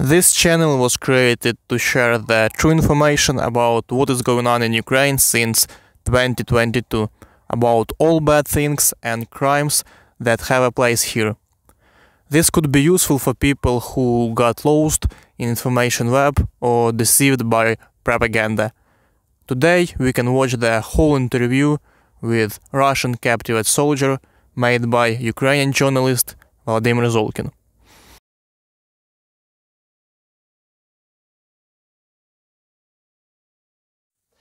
This channel was created to share the true information about what is going on in Ukraine since 2022, about all bad things and crimes that have a place here. This could be useful for people who got lost in information web or deceived by propaganda. Today we can watch the whole interview with Russian captive soldier made by Ukrainian journalist Vladimir Zolkin.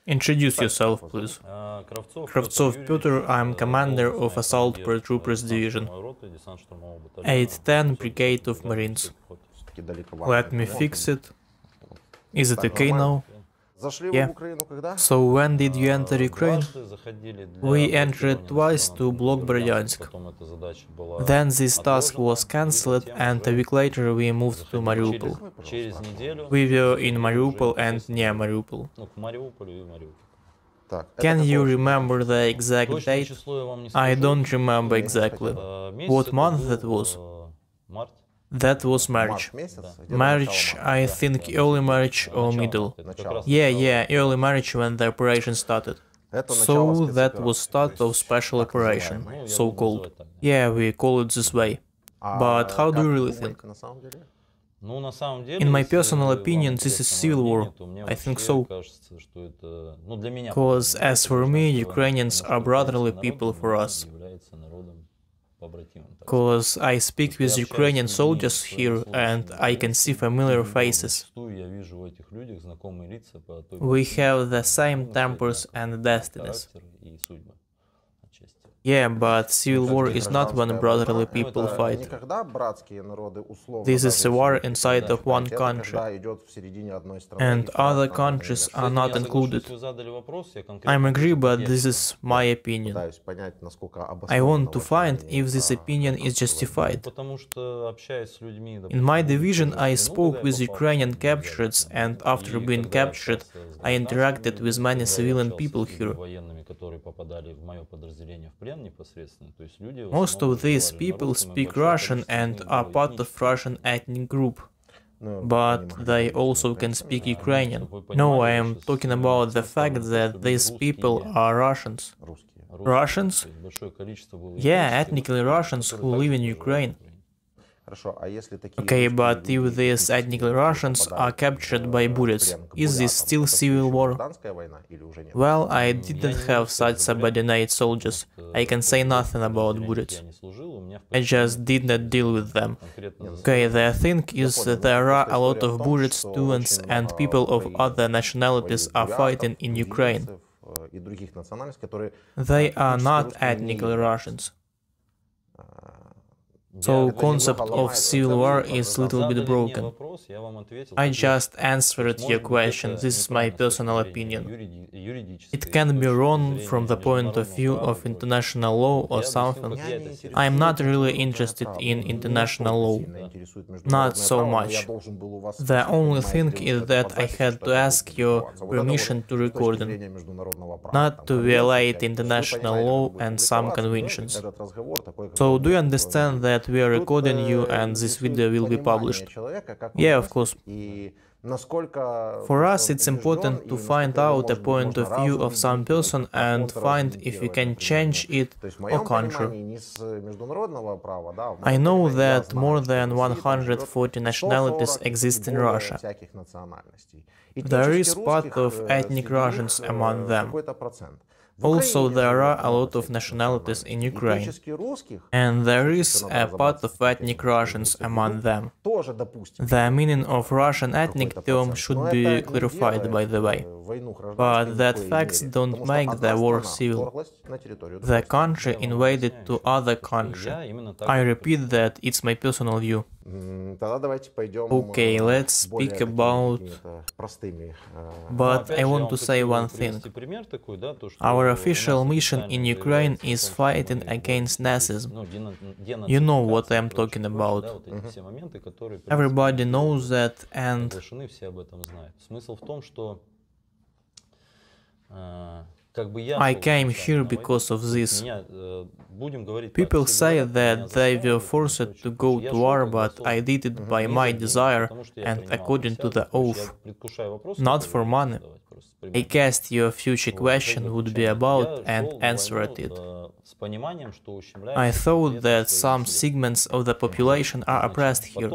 Introduce yourself, please. Kravtsov Pyotr, I'm commander of Assault Paratroopers Division, 810 Brigade of Marines. Let me fix it. Is it okay now? Yeah. So when did you enter Ukraine? We entered twice to block Berdyansk. Then this task was cancelled and a week later we moved to Mariupol. We were in Mariupol and near Mariupol. Can you remember the exact date? I don't remember exactly. What month that was? That was March. March, I think early March or middle. Yeah, yeah, early March when the operation started. So that was start of special operation, so-called. Yeah, we call it this way. But how do you really think? In my personal opinion, this is civil war. I think so. Because as for me, Ukrainians are brotherly people for us. Because I speak with Ukrainian soldiers here and I can see familiar faces. We have the same tempers and destinies. Yeah, but civil war is not when brotherly people fight. This is a war inside of one country, and other countries are not included. I'm agree, but this is my opinion. I want to find if this opinion is justified. In my division, I spoke with Ukrainian captureds, and after being captured, I interacted with many civilian people here. Most of these people speak Russian and are part of Russian ethnic group. But they also can speak Ukrainian. No, I am talking about the fact that these people are Russians. Russians? Yeah, ethnically Russians who live in Ukraine. Okay, but if these ethnic Russians are captured by Buryats, is this still civil war? Well, I didn't have such subordinate soldiers. I can say nothing about Buryats. I just did not deal with them. Okay, the thing is that there are a lot of Buryat students and people of other nationalities are fighting in Ukraine. They are not ethnically Russians. So concept of civil war is little bit broken. I just answered your question, this is my personal opinion. It can be wrong from the point of view of international law or something. I'm not really interested in international law. Not so much. The only thing is that I had to ask your permission to recording, not to violate international law and some conventions. So do you understand that we are recording you and this video will be published. Yeah, of course. For us, it's important to find out a point of view of some person and find if we can change it or country. I know that more than 140 nationalities exist in Russia. There is part of ethnic Russians among them. Also, there are a lot of nationalities in Ukraine, and there is a part of ethnic Russians among them. The meaning of Russian ethnic term should be clarified, by the way. But that facts don't make the war civil. The country invaded to other country. I repeat that it's my personal view. Okay, let's speak about... But I want to say one thing. Our official mission in Ukraine is fighting against Nazism. You know what I'm talking about. Everybody knows that and... I came here because of this. People say that they were forced to go to war, but I did it by my desire and according to the oath, not for money. I guessed your future question would be about and answered it. I thought that some segments of the population are oppressed here.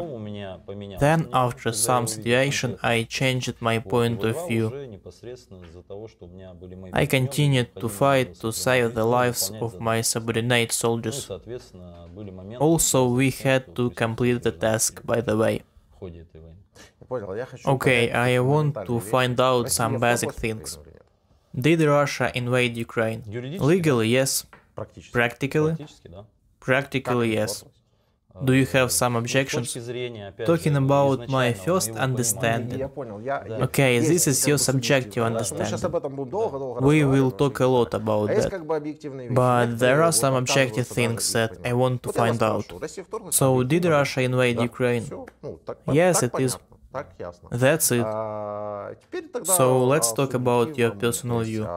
Then, after some situation, I changed my point of view. I continued to fight to save the lives of my subordinate soldiers. Also, we had to complete the task, by the way. Okay, I want to find out some basic things. Did Russia invade Ukraine? Legally, yes. Practically? Practically, yes. Do you have some objections? Talking about my first understanding. Okay, this is your subjective understanding. We will talk a lot about that. But there are some objective things that I want to find out. So, did Russia invade Ukraine? Yes, it is. That's it. So let's talk about your personal view.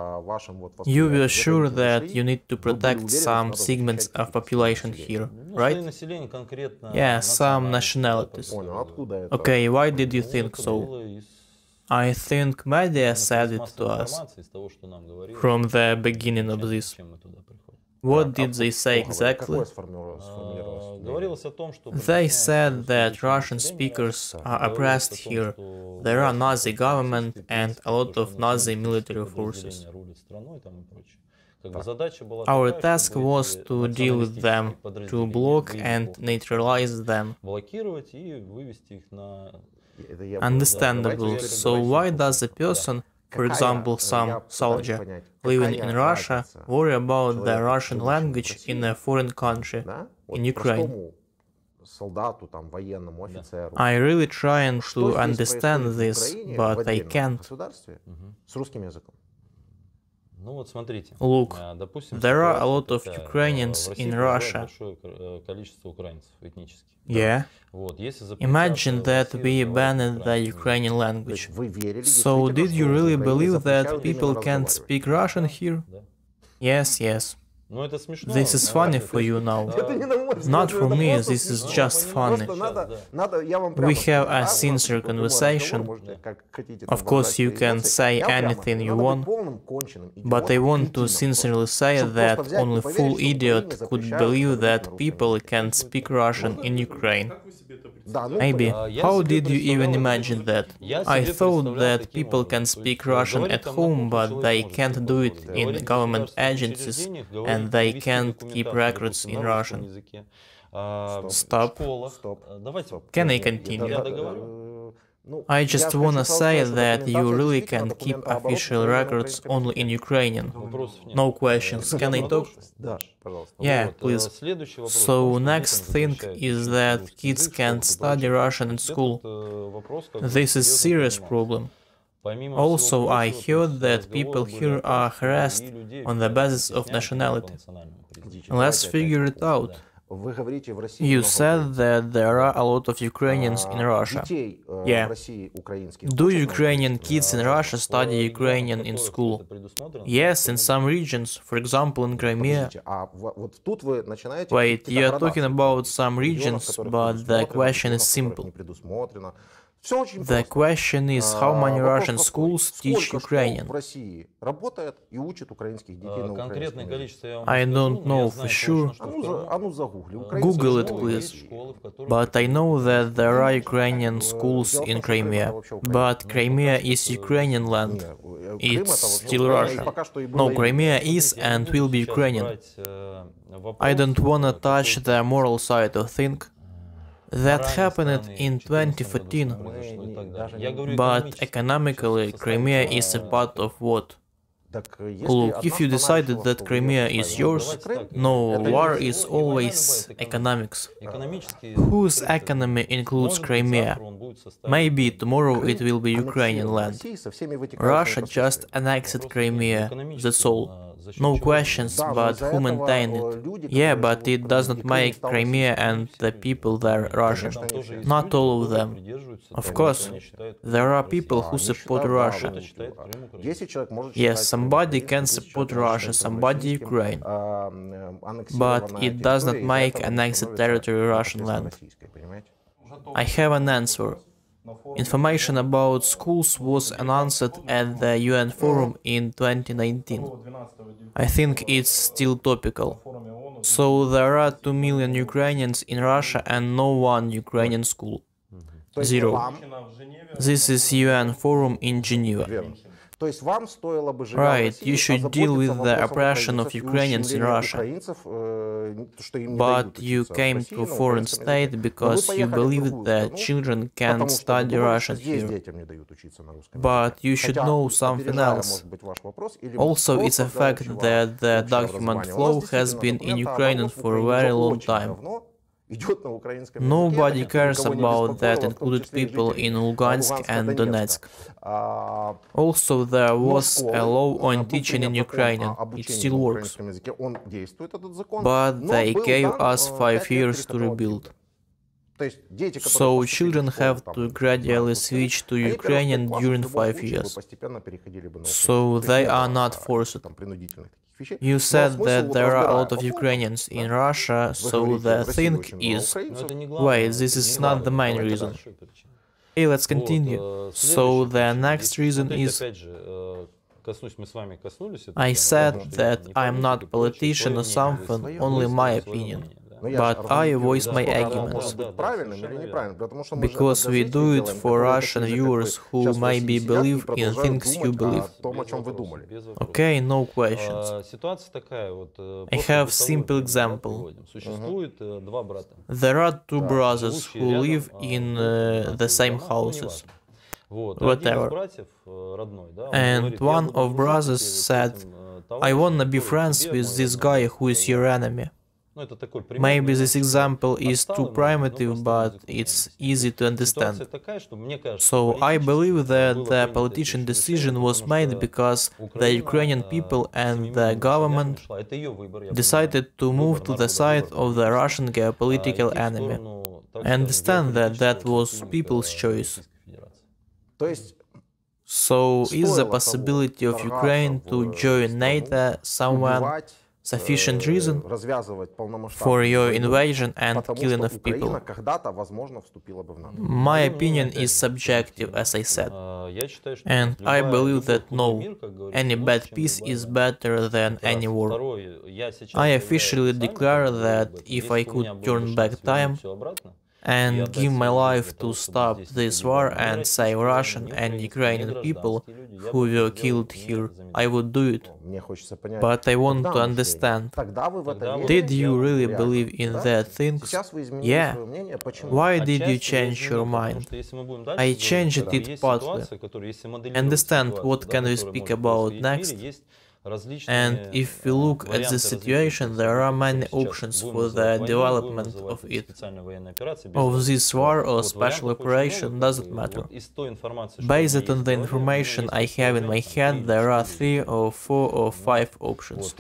You were sure that you need to protect some segments of population here, right? Yeah, some nationalities. Okay, why did you think so? I think media said it to us from the beginning of this. What did they say exactly? They said that Russian speakers are oppressed here. There are Nazi government and a lot of Nazi military forces. Our task was to deal with them, to block and neutralize them. Understandable. So why does a person for example, some soldier living in Russia worry about the Russian language in a foreign country, in Ukraine. I really trying to understand this, but I can't. Look, there are a lot of Ukrainians in Russia. Yeah. Imagine that we banned the Ukrainian language. So did you really believe that people can't speak Russian here? Yes, yes. This is funny for you now. Not for me, this is just funny. We have a sincere conversation. Of course, you can say anything you want, but I want to sincerely say that only full idiot could believe that people can speak Russian in Ukraine. Maybe. How did you even imagine that? I thought that people can speak Russian at home, but they can't do it in government agencies, and they can't keep records in Russian. Stop. Can I continue? I just wanna say that you really can keep official records only in Ukrainian. No questions. Can I talk? Yeah, please. So next thing is that kids can't study Russian in school. This is serious problem. Also, I heard that people here are harassed on the basis of nationality. Let's figure it out. You said that there are a lot of Ukrainians in Russia. Yeah. Do Ukrainian kids in Russia study Ukrainian in school? Yes, in some regions, for example in Crimea. Wait, you're talking about some regions, but the question is simple. The question is how many Russian schools teach Ukrainian. I don't know for sure. Google it, please. But I know that there are Ukrainian schools in Crimea. But Crimea is Ukrainian land. It's still Russia. No, Crimea is and will be Ukrainian. I don't wanna touch the moral side of things. That happened in 2014. But economically, Crimea is a part of what? Look, if you decided that Crimea is yours, no, war is always economics. Whose economy includes Crimea? Maybe tomorrow it will be Ukrainian land. Russia just annexed Crimea, that's all. No questions, but who maintained it? Yeah, but it does not make Crimea and the people there Russian. Not all of them. Of course, there are people who support Russia. Yes, somebody can support Russia, somebody Ukraine. But it does not make annexed territory Russian land. I have an answer. Information about schools was announced at the UN Forum in 2019. I think it's still topical. So there are 2 million Ukrainians in Russia and no one Ukrainian school. Zero. This is UN Forum in Geneva. Right, you should deal with the oppression of Ukrainians in Russia. But you came to a foreign state because you believe that children can study Russian here. But you should know something else. Also, it's a fact that the document flow has been in Ukrainian for a very long time. Nobody cares about that included people in Lugansk and Donetsk. Also, there was a law on teaching in Ukrainian. It still works. But they gave us five years to rebuild. So children have to gradually switch to Ukrainian during five years. So they are not forced. You said that there are a lot of Ukrainians in Russia, so the thing is... Wait, this is not the main reason. Hey, let's continue. So the next reason is... I said that I'm not a politician or something, only my opinion. But I voice my arguments. Because we do it for Russian viewers who maybe believe in things you believe. Okay, no questions. I have simple example. There are two brothers who live in uh, the same houses. Whatever. And one of brothers said, I wanna be friends with this guy who is your enemy. Maybe this example is too primitive, but it's easy to understand. So I believe that the politician decision was made because the Ukrainian people and the government decided to move to the side of the Russian geopolitical enemy. I understand that that was people's choice. So is the possibility of Ukraine to join NATO someone sufficient reason for your invasion and killing of people. My opinion is subjective, as I said, and I believe that no, any bad peace is better than any war. I officially declare that if I could turn back time, and give my life to stop this war and save Russian and Ukrainian people who were killed here, I would do it. But I want to understand, did you really believe in that thing? Yeah. Why did you change your mind? I changed it partly. Understand what can we speak about next? And if we look at the situation, there are many options for the development of it. Of this war or special operation doesn't matter. Based on the information I have in my head, there are three or four or five options.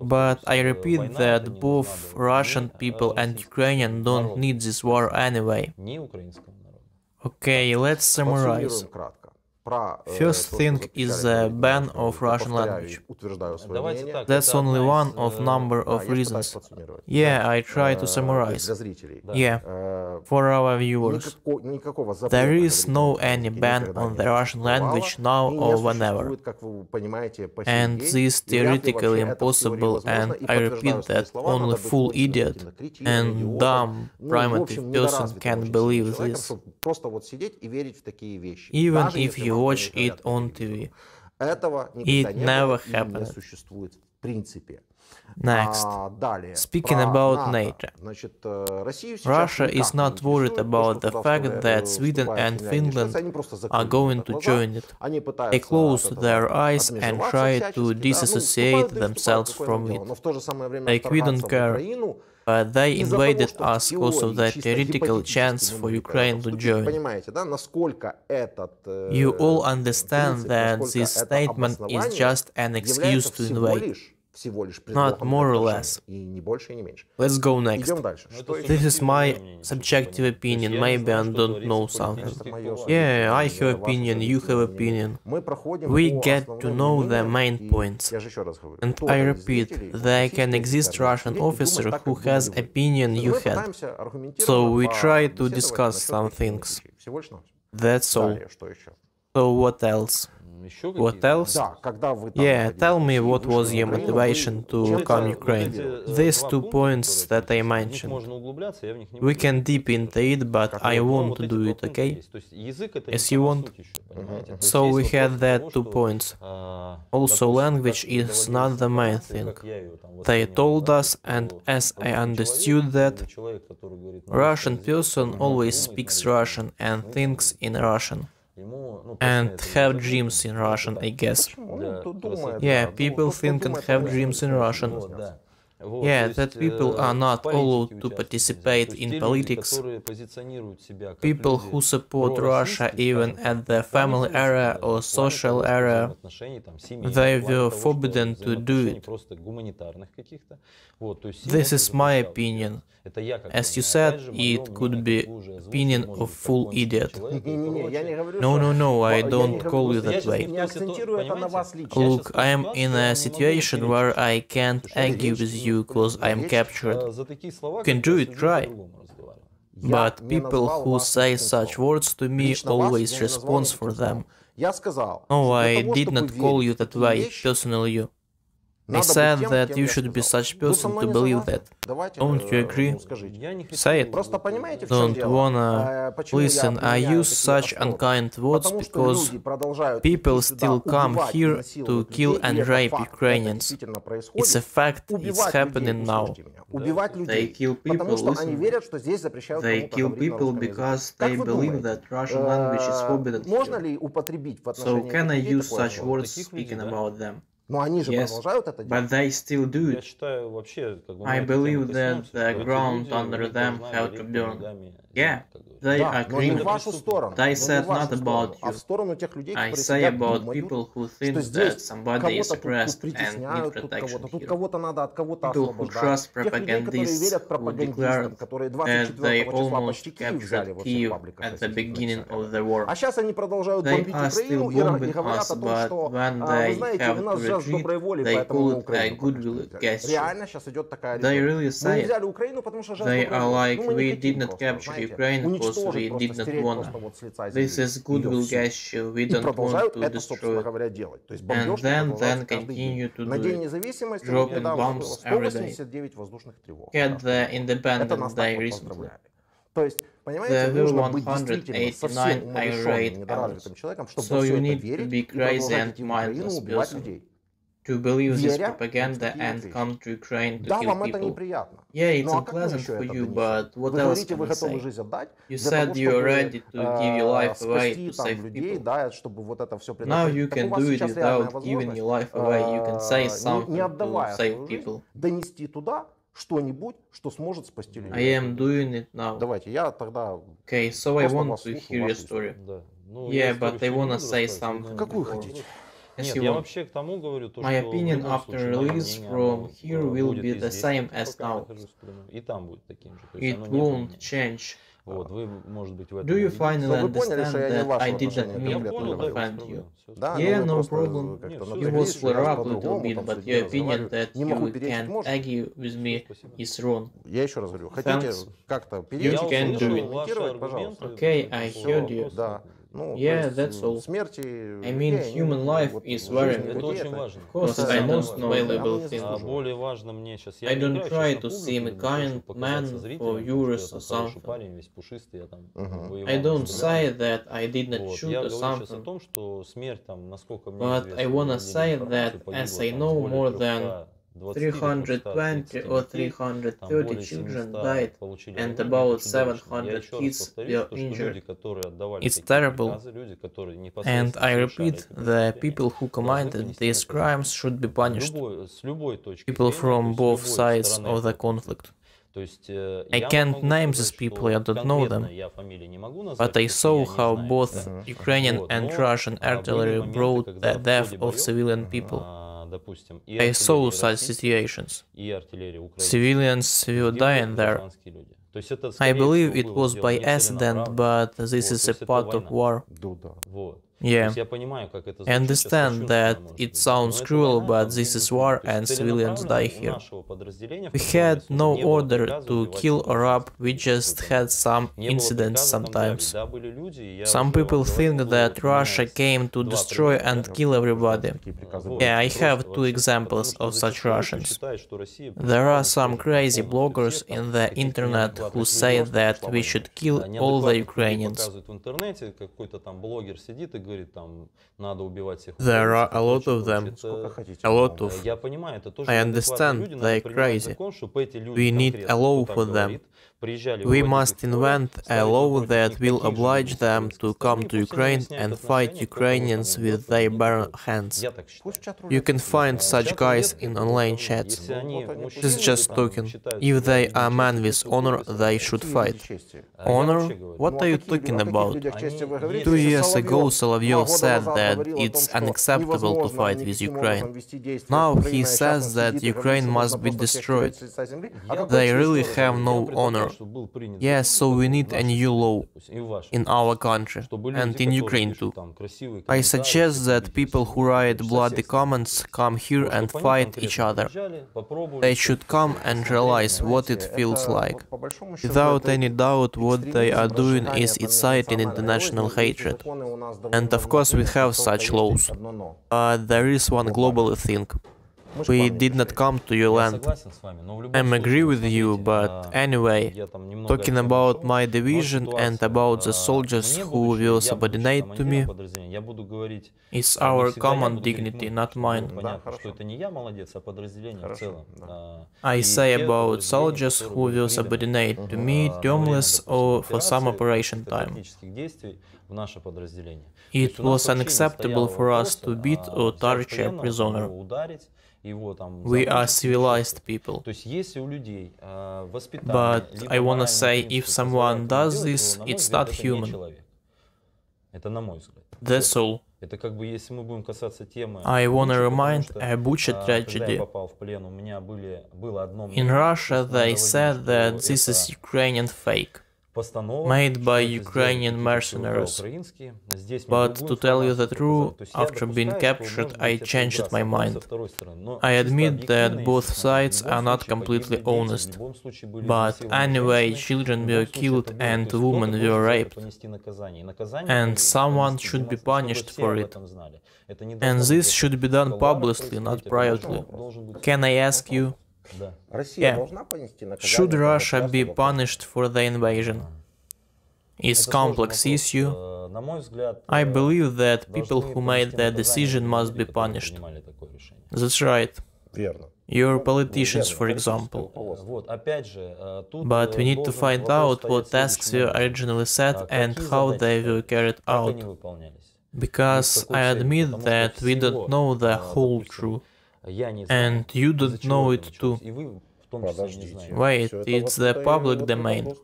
But I repeat that both Russian people and Ukrainian don't need this war anyway. Okay, let's summarize. First thing is the э, ban of Russian language. That's only one of number of reasons. Yeah, I try to summarize. Yeah, for our viewers. There is no any ban on the Russian language now or whenever. And this is theoretically impossible and I repeat that only full idiot and dumb primitive person can believe this. Even if you watch it on TV. It never happened. Next, speaking about NATO, Russia is not worried about the fact that Sweden and Finland are going to join it. They close their eyes and try to disassociate themselves from it. Like we don't care. But they invaded us because of the theoretical chance for Ukraine to join. You all understand that this statement is just an excuse to invade. Not more or less. Let's go next. This is my subjective opinion, maybe I don't know something. Yeah, I have opinion, you have opinion. We get to know the main points. And I repeat, there can exist Russian officer who has opinion you had. So we try to discuss some things. That's all. So what else? What else? Yeah, tell me what was your motivation to come Ukraine. These two points that I mentioned. We can deep into it, but I want to do it, okay? As you want. So we had that two points. Also, language is not the main thing. They told us, and as I understood that, Russian person always speaks Russian and thinks in Russian. And have dreams in Russian, I guess. Yeah, people think and have dreams in Russian. Yeah, that people are not allowed to participate in politics. People who support Russia even at the family era or social era, they were forbidden to do it. This is my opinion. As you said, it could be opinion of full idiot. No, no, no, I don't call you that way. Look, I am in a situation where I can't argue with you because I am captured. You can do it, try. But people who say such words to me always respond for them. No, I did not call you that way, personally you. I said that you should be such person to believe that. Don't you agree? Say it. Don't wanna listen. I use such unkind words because people still come here to kill and rape Ukrainians. It's a fact. It's happening now. They kill people. Listen. They kill people because they believe that Russian language is forbidden here. So can I use such words speaking about them? Но они же Yes, продолжают это but делать. they still do Я it. считаю, вообще, как бы, I мы believe эту тему that коснемся, the что эти ground люди, under они them должны have to репу burn. ногами, Yeah, как бы, they Да, но не agree. в вашу сторону. They но не said в вашу not сторону, about а you. в сторону тех людей, I которые say сидят, about думают, people who что think that здесь somebody is кого-то тут, тут oppressed and притесняют, need тут protection кого-то, тут here. кого-то надо от кого-то People who освобождать. trust Тех людей, которые propagandists верят who пропагандистам, declared которые that 24 they числа almost почти Киев взяли captured во всех Kiev пабликах at the российских beginning написали. of the war. А сейчас они продолжают They бомбить are still Украину и, ра- и bombing говорят us, о том, but что, when а, вы they знаете, have у нас to жажда retreat, доброй воли, they поэтому call мы it a Украину пока good что не will взяли. gesture. Реально сейчас идет такая They риторика. really Мы say не it. взяли Украину, потому что жажда They доброй are воли. like, Ну, мы не we хотим did not просто, capture знаете, Ukraine because уничтожить, we просто did not стереть wanna. просто вот с лица This земли. is good Её will всю. gesture. We И don't want продолжают to это, собственно destroy it. говоря, делать. То есть And бомбежки then, продолжаются then каждый день. continue to На do День it. независимости Dropping вот недавно bombs было every day. 189 воздушных тревог. Had the Это Independence нас так Day вот recently. поздравляли. То есть, понимаете, There were нужно быть действительно 189 совсем умалишенным, irate недоразвитым человеком, чтобы So во все you это need to верить be и продолжать crazy идти and в Украину, mindless убивать person. людей. To believe this Веря в propaganda такие and вещи. come to Ukraine to Да, kill вам это people. неприятно. Yeah, it's Ну а как мы unpleasant еще for это you, донесем? but what Вы else говорите, can вы I готовы say? жизнь отдать You для said того, you are чтобы ready to give your э, life away спасти to там save людей, people. да, чтобы вот это все Now предотвратить. you Так у can вас do it сейчас реальная without giving возможность, your life away. You can say э, something не, не to отдавая save свою жизнь, people. донести туда что-нибудь, что сможет спасти людей. I am doing it now. Давайте, я тогда Okay, so I Просто want вас to слушаю, hear your вашу story. Да. Ну, Yeah, я but историю I всю не wanna буду say рассказывать, something. но- какую before. хотите? As Нет, you я want. вообще к тому говорю, то, My что opinion в любом after случае мое release мнение, from оно, here э, will будет be и the здесь, same as пока я now. нахожусь в Крыму, и там будет таким же. То есть It оно не won't изменится. change. Вот, вы, может быть, в этом Do you убедитесь. finally Но вы поняли, understand что я не that вашего I did отношения not к Я mean конкретно понял, to да, говорю. без offend проблем. you? Всё Да, Yeah, ну вы no просто problem. как-то Нет, напряглись, всё It was сейчас flare up a по-другому, little bit, там but среди your opinion разговариваю. that Не могу you перечить can't можно. argue with me Спасибо. is wrong. Я еще раз говорю, хотите Thanks. как-то You перечить, can слушать, do it. комментировать, пожалуйста. Okay, I Всё, heard you. Да. Ну, Yeah, то есть, that's all. Смерти... I mean, людей, human ну, life вот is жизнь very людей Это очень это- важно. Because это I самое most важное. valuable Оно не thing. А заслуживает. более важно мне сейчас. I не don't играю try сейчас на to публику, seem a для того, kind чтобы показаться man зрителям, for что viewers я там or хороший something. парень, весь пушистый, я там Мгм. воевал, I don't стрелял. say that I did not Вот. shoot Я or говорю сейчас о something. том, что смерть там, насколько мне But известно, I wanna на say день that информации as погибло I там know более more than 320 or 330 children died and about 700 kids were injured. It's terrible. And I repeat, the people who committed these crimes should be punished. People from both sides of the conflict. I can't name these people, I don't know them, but I saw how both Ukrainian and Russian artillery brought the death of civilian people. I saw such situations. Civilians were dying there. I believe it was by accident, but this is a part of war. Yeah. I understand that it sounds cruel, but this is war and civilians die here. We had no order to kill or rob, we just had some incidents sometimes. Some people think that Russia came to destroy and kill everybody. Yeah, I have two examples of such Russians. There are some crazy bloggers in the internet who say that we should kill all the Ukrainians. There are a lot of them, a lot of. I understand they're crazy. We need a law for them. We must invent a law that will oblige them to come to Ukraine and fight Ukrainians with their bare hands. You can find such guys in online chats. This is just talking. If they are men with honor, they should fight. Honor? What are you talking about? Two years ago Solovyev said that it's unacceptable to fight with Ukraine. Now he says that Ukraine must be destroyed. They really have no honor. Yes, so we need a new law in our country and in Ukraine too. I suggest that people who write bloody comments come here and fight each other. They should come and realize what it feels like. Without any doubt, what they are doing is inciting international hatred. And of course we have such laws. But there is one global thing. We did not come to your land. I agree with you, but anyway, talking about my division and about the soldiers who will subordinate to me, it's our common dignity, not mine. I say about soldiers who will subordinate to me termless or for some operation time. It was unacceptable for us to beat or torture a prisoner. We are civilized people. But I wanna say, if someone does this, it's not human. That's all. I wanna remind a Bucha tragedy. In Russia, they said that this is Ukrainian fake made by Ukrainian mercenaries. But to tell you the truth, after being captured, I changed my mind. I admit that both sides are not completely honest. But anyway, children were killed and women were raped. And someone should be punished for it. And this should be done publicly, not privately. Can I ask you. Should Russia be punished for the invasion? It's a complex issue. I believe that people who made that decision must be punished. That's right. Your politicians, for example. But we need to find out what tasks were originally set and how they were carried out. Because I admit that we don't know the whole truth. And you don't know it too. Wait, it's the public domain.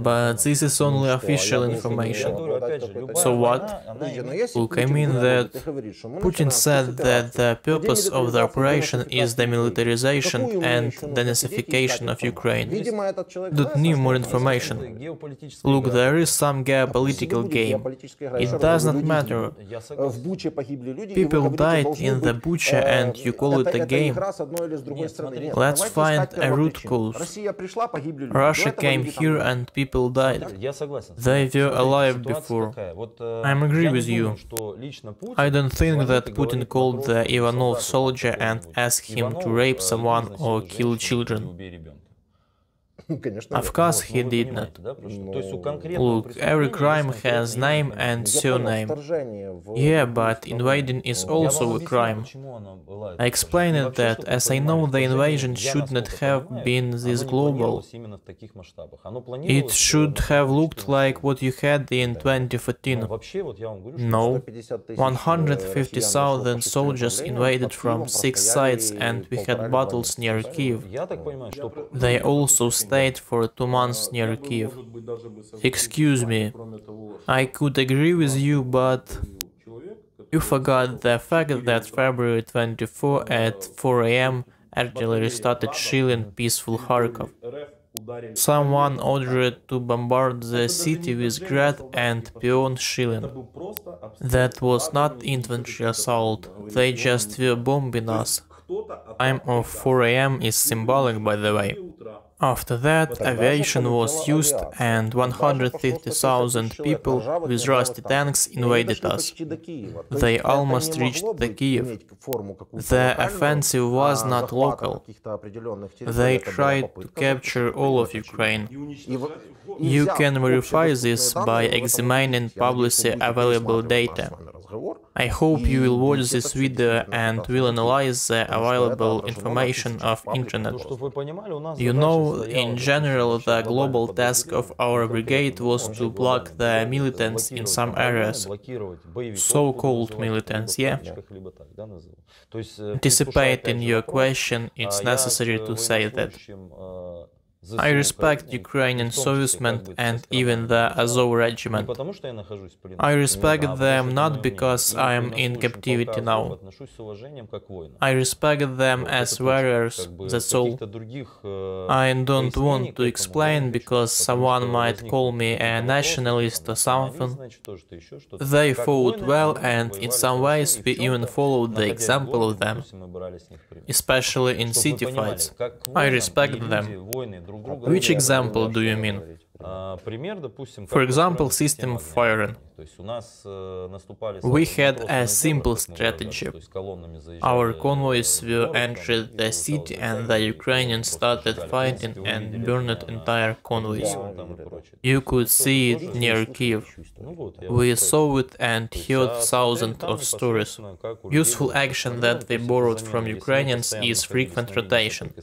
But this is only official information. So what? Look, I mean that Putin said that the purpose of the operation is demilitarization and denazification of Ukraine. Don't need more information. Look, there is some geopolitical game. It does not matter. People died in the Bucha and you call it a game. Let's find a root cause. Russia came here and people died. They were alive before. I'm agree with you. I don't think that Putin called the Ivanov soldier and asked him to rape someone or kill children. Of course he did not. Look, every crime has name and surname. Yeah, but invading is also a crime. I explained that as I know the invasion should not have been this global. It should have looked like what you had in 2014. No, 150,000 soldiers invaded from six sides and we had battles near Kiev. They also stayed for two months near Kiev. Excuse me, I could agree with you, but you forgot the fact that February 24 at 4 am artillery started shelling peaceful Kharkov. Someone ordered to bombard the city with Grad and Pion shelling. That was not infantry assault, they just were bombing us. Time of 4 am is symbolic by the way. After that, aviation was used and 150,000 people with rusty tanks invaded us. They almost reached the Kiev. The offensive was not local. They tried to capture all of Ukraine. You can verify this by examining publicly available data. I hope you will watch this video and will analyze the available information of internet. You know, in general, the global task of our brigade was to block the militants in some areas. So-called militants, yeah? Anticipating your question, it's necessary to say that. I respect Ukrainian servicemen and even the Azov regiment. I respect them not because I am in captivity now. I respect them as warriors, that's all. I don't want to explain because someone might call me a nationalist or something. They fought well and in some ways we even followed the example of them, especially in city fights. I respect them. Which example do you mean? For example, system firing. We had a simple strategy. Our convoys were entered the city and the Ukrainians started fighting and burned entire convoys. You could see it near Kiev. We saw it and heard thousands of stories. Useful action that we borrowed from Ukrainians is frequent rotation.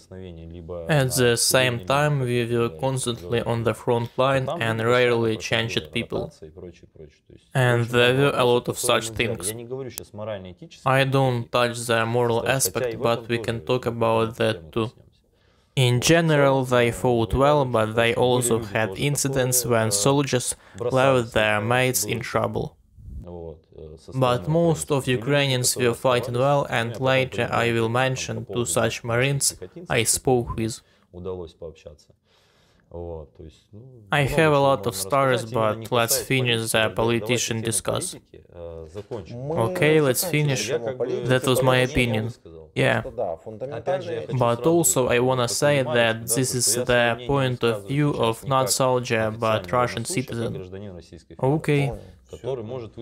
At the same time, we were constantly on the front line and rarely changed people. And there were a lot of such things. I don't touch the moral aspect, but we can talk about that too. In general, they fought well, but they also had incidents when soldiers left their mates in trouble. But most of Ukrainians were fighting well, and later I will mention two such marines I spoke with. I have a lot of stories, but let's finish the politician discuss. Okay, let's finish. That was my opinion. Yeah. But also I wanna say that this is the point of view of not soldier, but Russian citizen. Okay.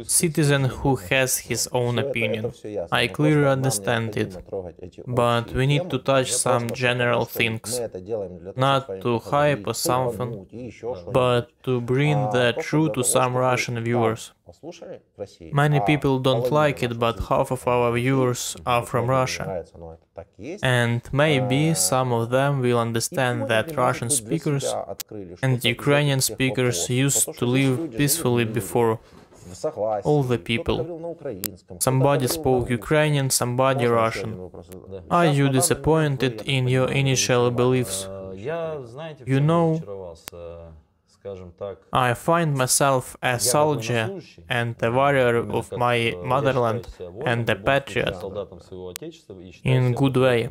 Citizen who has his own opinion. I clearly understand it. But we need to touch some general things. Not to hype or something, but to bring the truth to some Russian viewers. Many people don't like it, but half of our viewers are from Russia. And maybe some of them will understand that Russian speakers and Ukrainian speakers used to live peacefully before all the people. Somebody spoke Ukrainian, somebody Russian. Are you disappointed in your initial beliefs? You know, I find myself a soldier and a warrior of my motherland and a patriot in good way.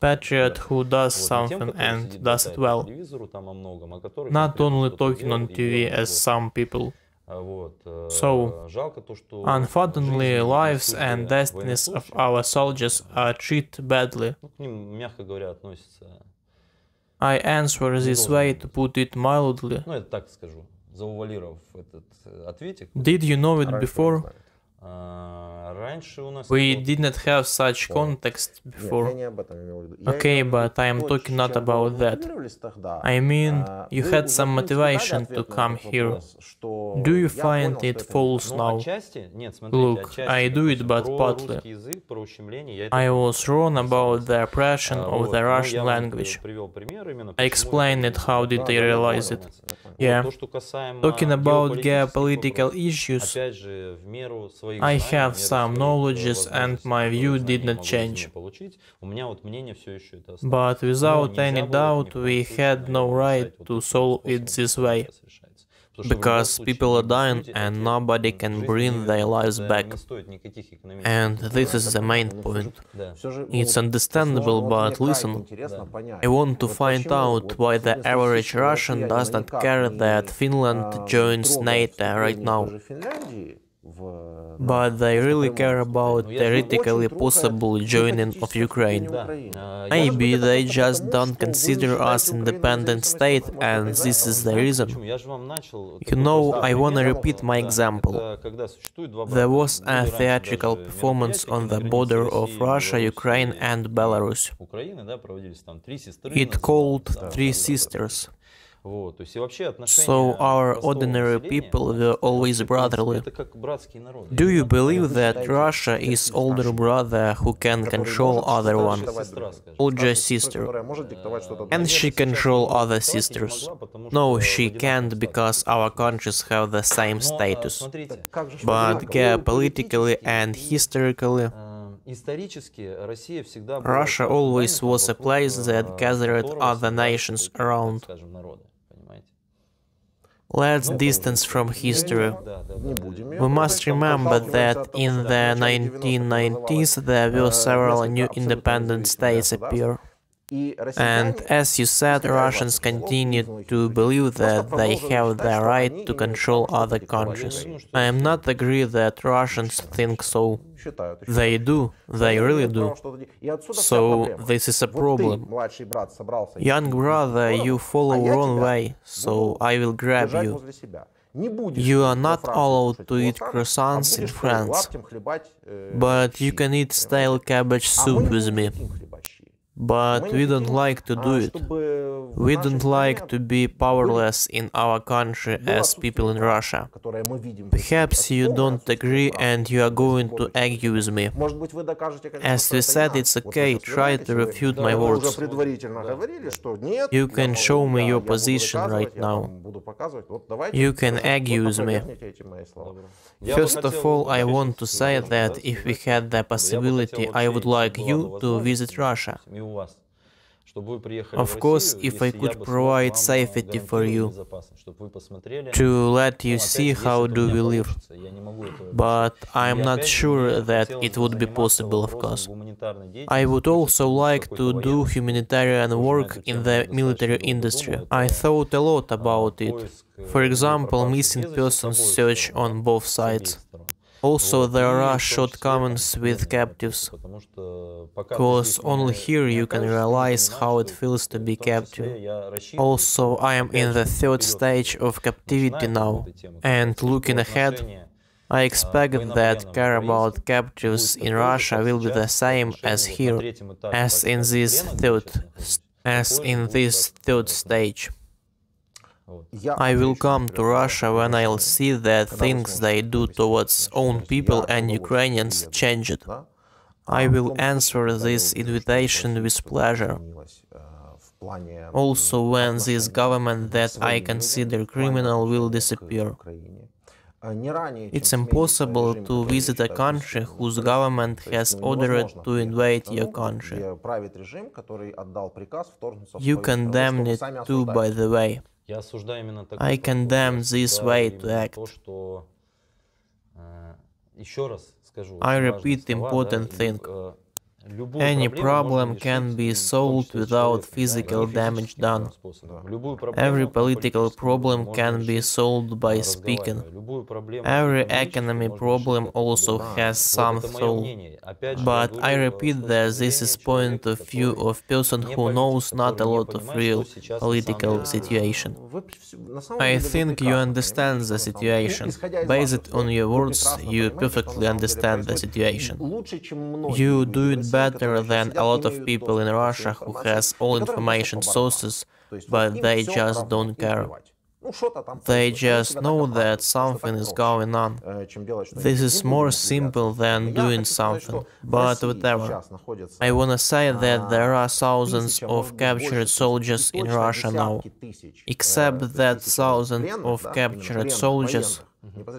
Patriot who does something and does it well. Not only talking on TV as some people. So, unfortunately, lives and destinies of our soldiers are treated badly. I answer this way to put it mildly. Did you know it before? We did not have such context before. Okay, but I am talking not about that. I mean, you had some motivation to come here. Do you find it false now? Look, I do it but partly. I was wrong about the oppression of the Russian language. I explained it how did they realize it. Yeah. Talking about geopolitical issues, I have some knowledges and my view did not change. But without any doubt, we had no right to solve it this way. because people are dying and nobody can bring their lives back. And this is the main point. It's understandable, but listen, I want to find out why the average Russian does not care that Finland joins NATO right now. Э, but they really care about theoretically possible joining of Ukraine. Maybe they just don't consider us independent state and this is the reason. You know, I wanna repeat my example. There was a theatrical performance on the border of Russia, Ukraine and Belarus. It called Three Sisters. So our ordinary people were always brotherly. Do you believe that Russia is older brother who can control other one? Older sister. And she control other sisters? No, she can't because our countries have the same status. But geopolitically and historically, Russia always was a place that gathered other nations around. Let's distance from history. We must remember that in the 1990s there were several new independent states appear. And as you said, Russians continue to believe that they have the right to control other countries. I am not agree that Russians think so. They do, they really do. So this is a problem. Young brother, you follow wrong way, so I will grab you. You are not allowed to eat croissants in France, but you can eat stale cabbage soup with me. But we don't like to do it. We don't like to be powerless in our country as people in Russia. Perhaps you don't agree and you are going to argue with me. As we said, it's okay, try to refute my words. You can show me your position right now. You can argue with me. First of all, I want to say that if we had the possibility, I would like you to visit Russia. Of course, if I could provide safety for you, to let you see how do we live. But I am not sure that it would be possible, of course. I would also like to do humanitarian work in the military industry. I thought a lot about it. For example, missing persons search on both sides. Also, there are shortcomings with captives, because only here you can realize how it feels to be captive. Also, I am in the third stage of captivity now, and looking ahead, I expect that care about captives in Russia will be the same as here, as in this third, as in this third stage. I will come to Russia when I'll see that things they do towards own people and Ukrainians changed. I will answer this invitation with pleasure. Also when this government that I consider criminal will disappear. It's impossible to visit a country whose government has ordered to invade your country. You condemn it too, by the way. I condemn this way to act. I repeat important thing. Any problem can be solved without physical damage done. Every political problem can be solved by speaking. Every economy problem also has some soul. But I repeat that this is point of view of person who knows not a lot of real political situation. I think you understand the situation. Based on your words, you perfectly understand the situation. You do it better than a lot of people in Russia who has all information sources, but they just don't care. They just know that something is going on. This is more simple than doing something, but whatever. I wanna say that there are thousands of captured soldiers in Russia now. Except that thousands of captured soldiers,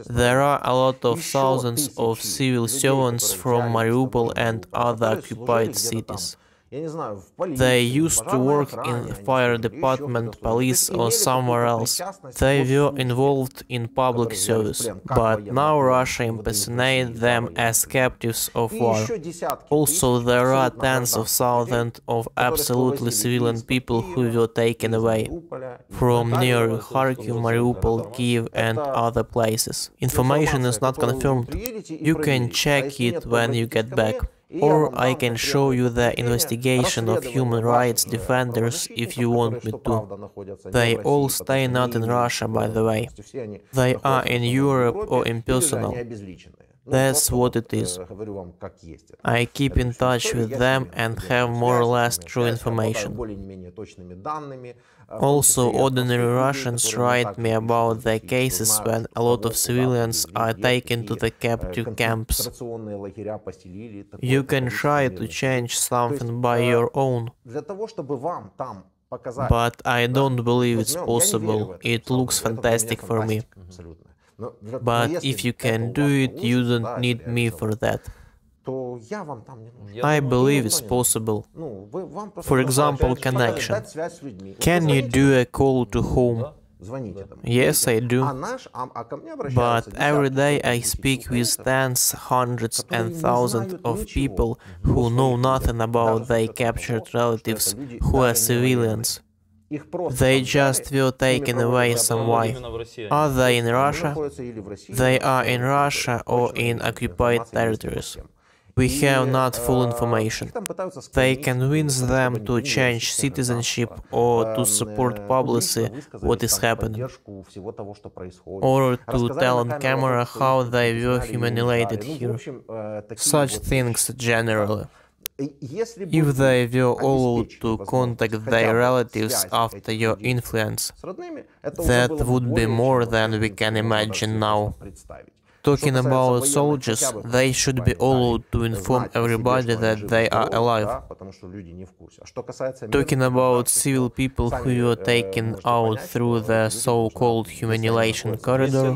there are a lot of thousands of civil servants from Mariupol and other occupied cities. They used to work in fire department, police or somewhere else. They were involved in public service, but now Russia impersonates them as captives of war. Also, there are tens of thousands of absolutely civilian people who were taken away from near Kharkiv, Mariupol, Kiev and other places. Information is not confirmed. You can check it when you get back. Or I can show you the investigation of human rights defenders if you want me to. They all stay not in Russia, by the way. They are in Europe or impersonal. That's what it is. I keep in touch with them and have more or less true information. Also, ordinary Russians write me about the cases when a lot of civilians are taken to the captive camps. You can try to change something by your own. But I don't believe it's possible. It looks fantastic for me. But if you can do it, you don't need me for that. I believe it's possible. For example, connection. Can you do a call to home? Yes, I do. But every day I speak with tens, hundreds and thousands of people who know nothing about their captured relatives who are civilians. They just were taken away somewhere. Are they in Russia? They are in Russia or in occupied territories. We have not full information. They convince them to change citizenship or to support publicly what is happening, or to tell on camera how they were humiliated here. Such things generally. If they were allowed to contact their relatives after your influence, that would be more than we can imagine now. Talking about soldiers, they should be allowed to inform everybody that they are alive. Talking about civil people who are taken out through the so-called humiliation corridor,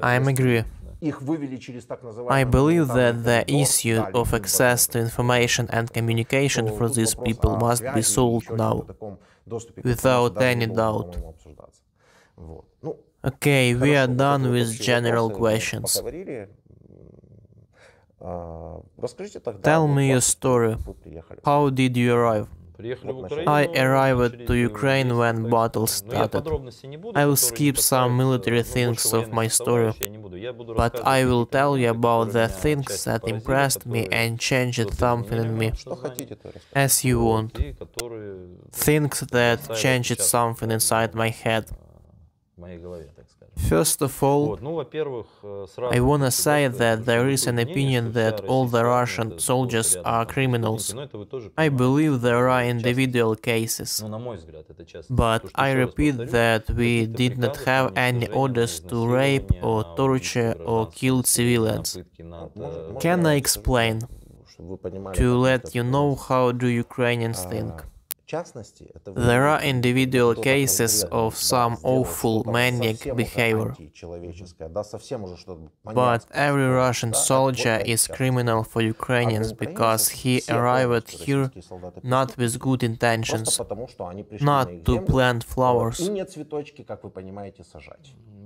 I am agree. I believe that the issue of access to information and communication for these people must be solved now, without any doubt. Okay, we are done with general questions. Tell me your story. How did you arrive? I arrived to Ukraine when battle started. I will skip some military things of my story, but I will tell you about the things that impressed me and changed something in me, as you want. Things that changed something inside my head. First of all, I wanna say that there is an opinion that all the Russian soldiers are criminals. I believe there are individual cases. But I repeat that we did not have any orders to rape or torture or kill civilians. Can I explain? To let you know how do Ukrainians think. There are individual cases of some awful maniac behavior. But every Russian soldier is criminal for Ukrainians because he arrived here not with good intentions, not to plant flowers.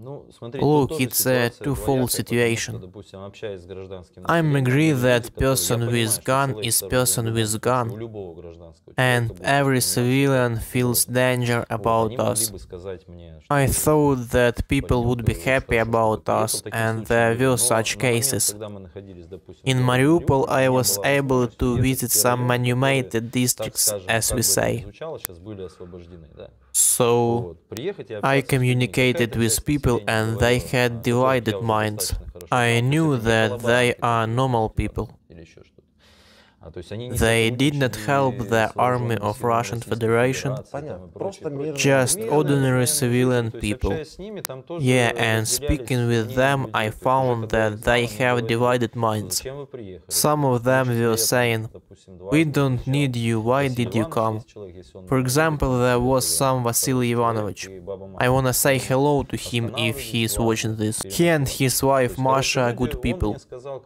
Look, it's a twofold situation. I'm agree that person with gun is person with gun, and every civilian feels danger about us. I thought that people would be happy about us, and there were such cases. In Mariupol I was able to visit some manumitted districts, as we say. So I communicated with people and they had divided minds. I knew that they are normal people. They did not help the army of Russian Federation, just ordinary civilian people. Yeah, and speaking with them, I found that they have divided minds. Some of them were saying, we don't need you, why did you come? For example, there was some Vasily Ivanovich. I wanna say hello to him if he is watching this. He and his wife Masha are good people.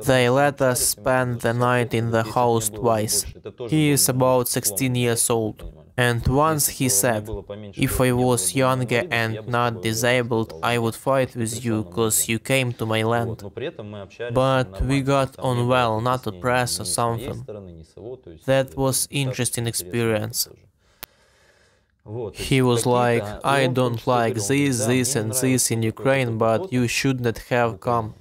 They let us spend the night in the house twice. He is about 16 years old. And once he said, if I was younger and not disabled, I would fight with you, cause you came to my land. But we got on well, not to press or something. That was interesting experience. He was like, I don't like this, this and this in Ukraine, but you should not have come.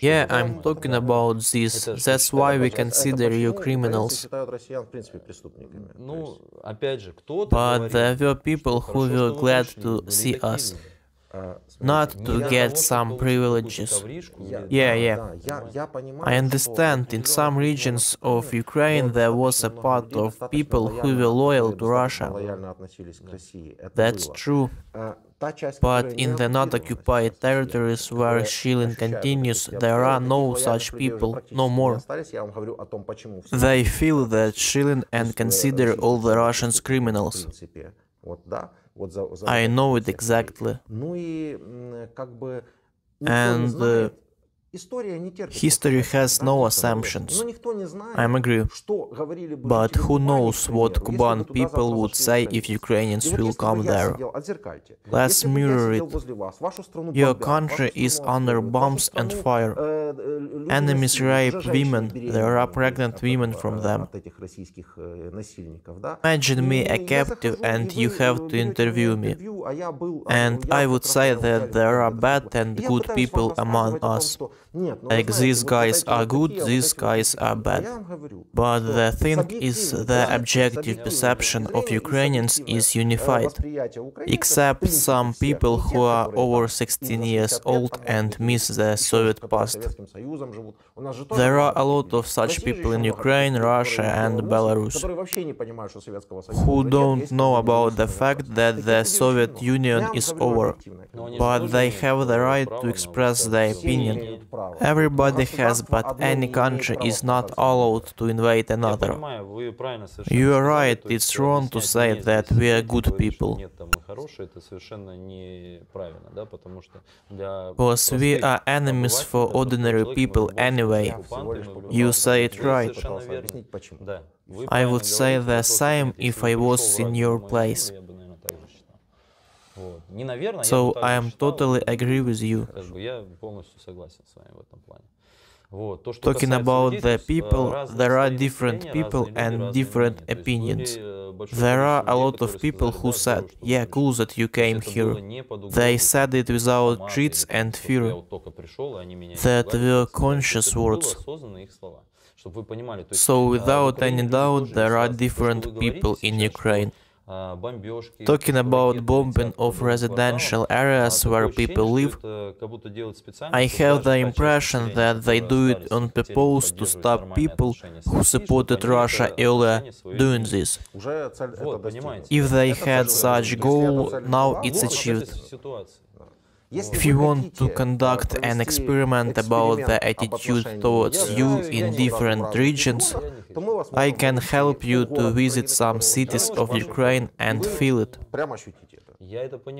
Yeah, I'm talking about this. That's why we consider you criminals. But there were people who were glad to see us. Not to get some privileges. Yeah, yeah. I understand in some regions of Ukraine there was a part of people who were loyal to Russia. That's true. But in the not occupied territories where shilling continues, there are no such people, no more. They feel that shilling and consider all the Russians criminals. I know it exactly. And uh, History has no assumptions. I'm agree. But who knows what Kuban people would say if Ukrainians will come there. Let's mirror it. Your country is under bombs and fire. Enemies rape women, there are pregnant women from them. Imagine me a captive and you have to interview me. And I would say that there are bad and good people among us. Like these guys are good, these guys are bad. But the thing is the objective perception of Ukrainians is unified, except some people who are over 16 years old and miss the Soviet past. There are a lot of such people in Ukraine, Russia and Belarus. who don't know about the fact that the Soviet Union is over, but they have the right to express their opinion. Everybody has, but any country is not allowed to invade another. You are right, it's wrong to say that we are good people. Because we are enemies for ordinary people anyway. You say it right. I would say the same if I was in your place. So I am totally agree with you. Talking about the people, there are different people and different opinions. There are a lot of people who said, yeah, cool that you came here. They said it without treats and fear. That were conscious words. So without any doubt, there are different people in Ukraine. Talking about bombing of residential areas where people live, I have the impression that they do it on purpose to stop people who supported Russia earlier doing this. If they had such goal, now it's achieved. If you want to conduct an experiment about the attitude towards you in different regions, I can help you to visit some cities of Ukraine and feel it.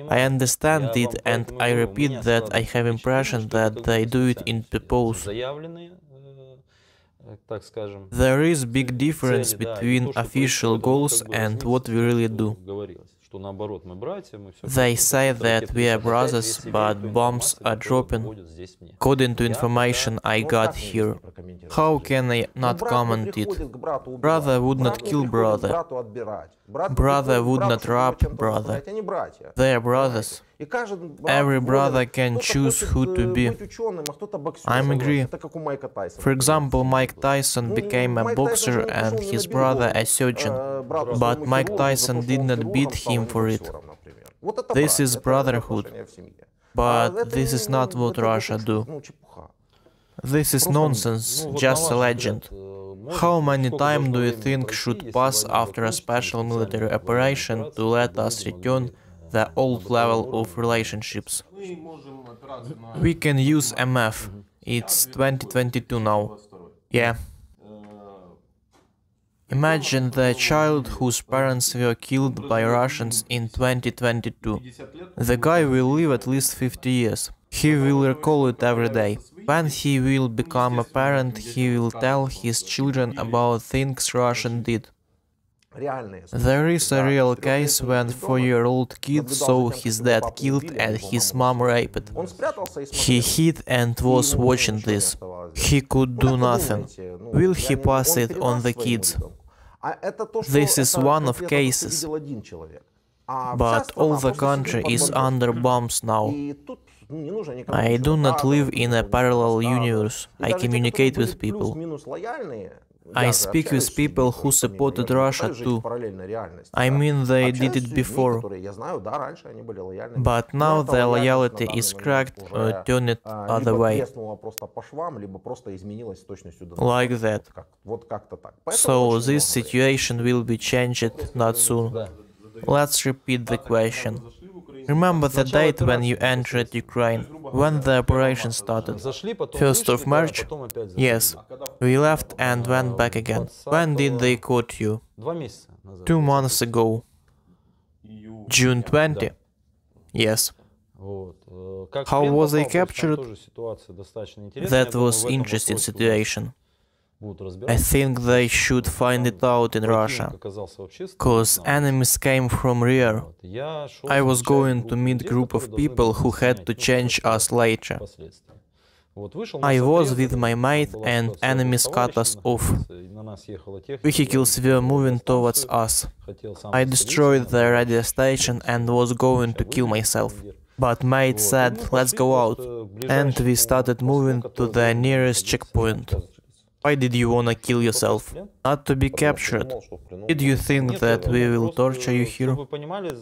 I understand it and I repeat that I have impression that they do it in purpose. There is big difference between official goals and what we really do. They say that we are brothers, but bombs are dropping. According to information I got here, how can I not comment it? Brother would not kill brother. Brother would not rob brother. They are brothers. Every brother can choose who to be. I'm agree. For example, Mike Tyson became a boxer and his brother a surgeon, but Mike Tyson did not beat him for it. This is brotherhood. But this is not what Russia do. This is nonsense, just a legend. How many time do you think should pass after a special military operation to let us return the old level of relationships? We can use MF. It's 2022 now. Yeah. Imagine the child whose parents were killed by Russians in 2022. The guy will live at least 50 years. He will recall it every day. When he will become a parent, he will tell his children about things Russian did. There is a real case when four-year-old kid saw his dad killed and his mom raped. He hid and was watching this. He could do nothing. Will he pass it on the kids? This is one of cases. But all the country is under bombs now. I do not live in a parallel universe. I communicate with people. I speak with people who supported Russia too. I mean, they did it before. But now their loyalty is cracked uh, or turned other way. Like that. So this situation will be changed not soon. Let's repeat the question. Remember the date when you entered Ukraine, when the operation started? 1st of March? Yes. We left and went back again. When did they caught you? Two months ago. June 20? Yes. How was they captured? That was interesting situation. I think they should find it out in Russia, cause enemies came from rear. I was going to meet group of people who had to change us later. I was with my mate and enemies cut us off. Vehicles were moving towards us. I destroyed the radio station and was going to kill myself. But mate said, let's go out. And we started moving to the nearest checkpoint. Why did you wanna kill yourself? Not to be captured. Did you think that we will torture you here?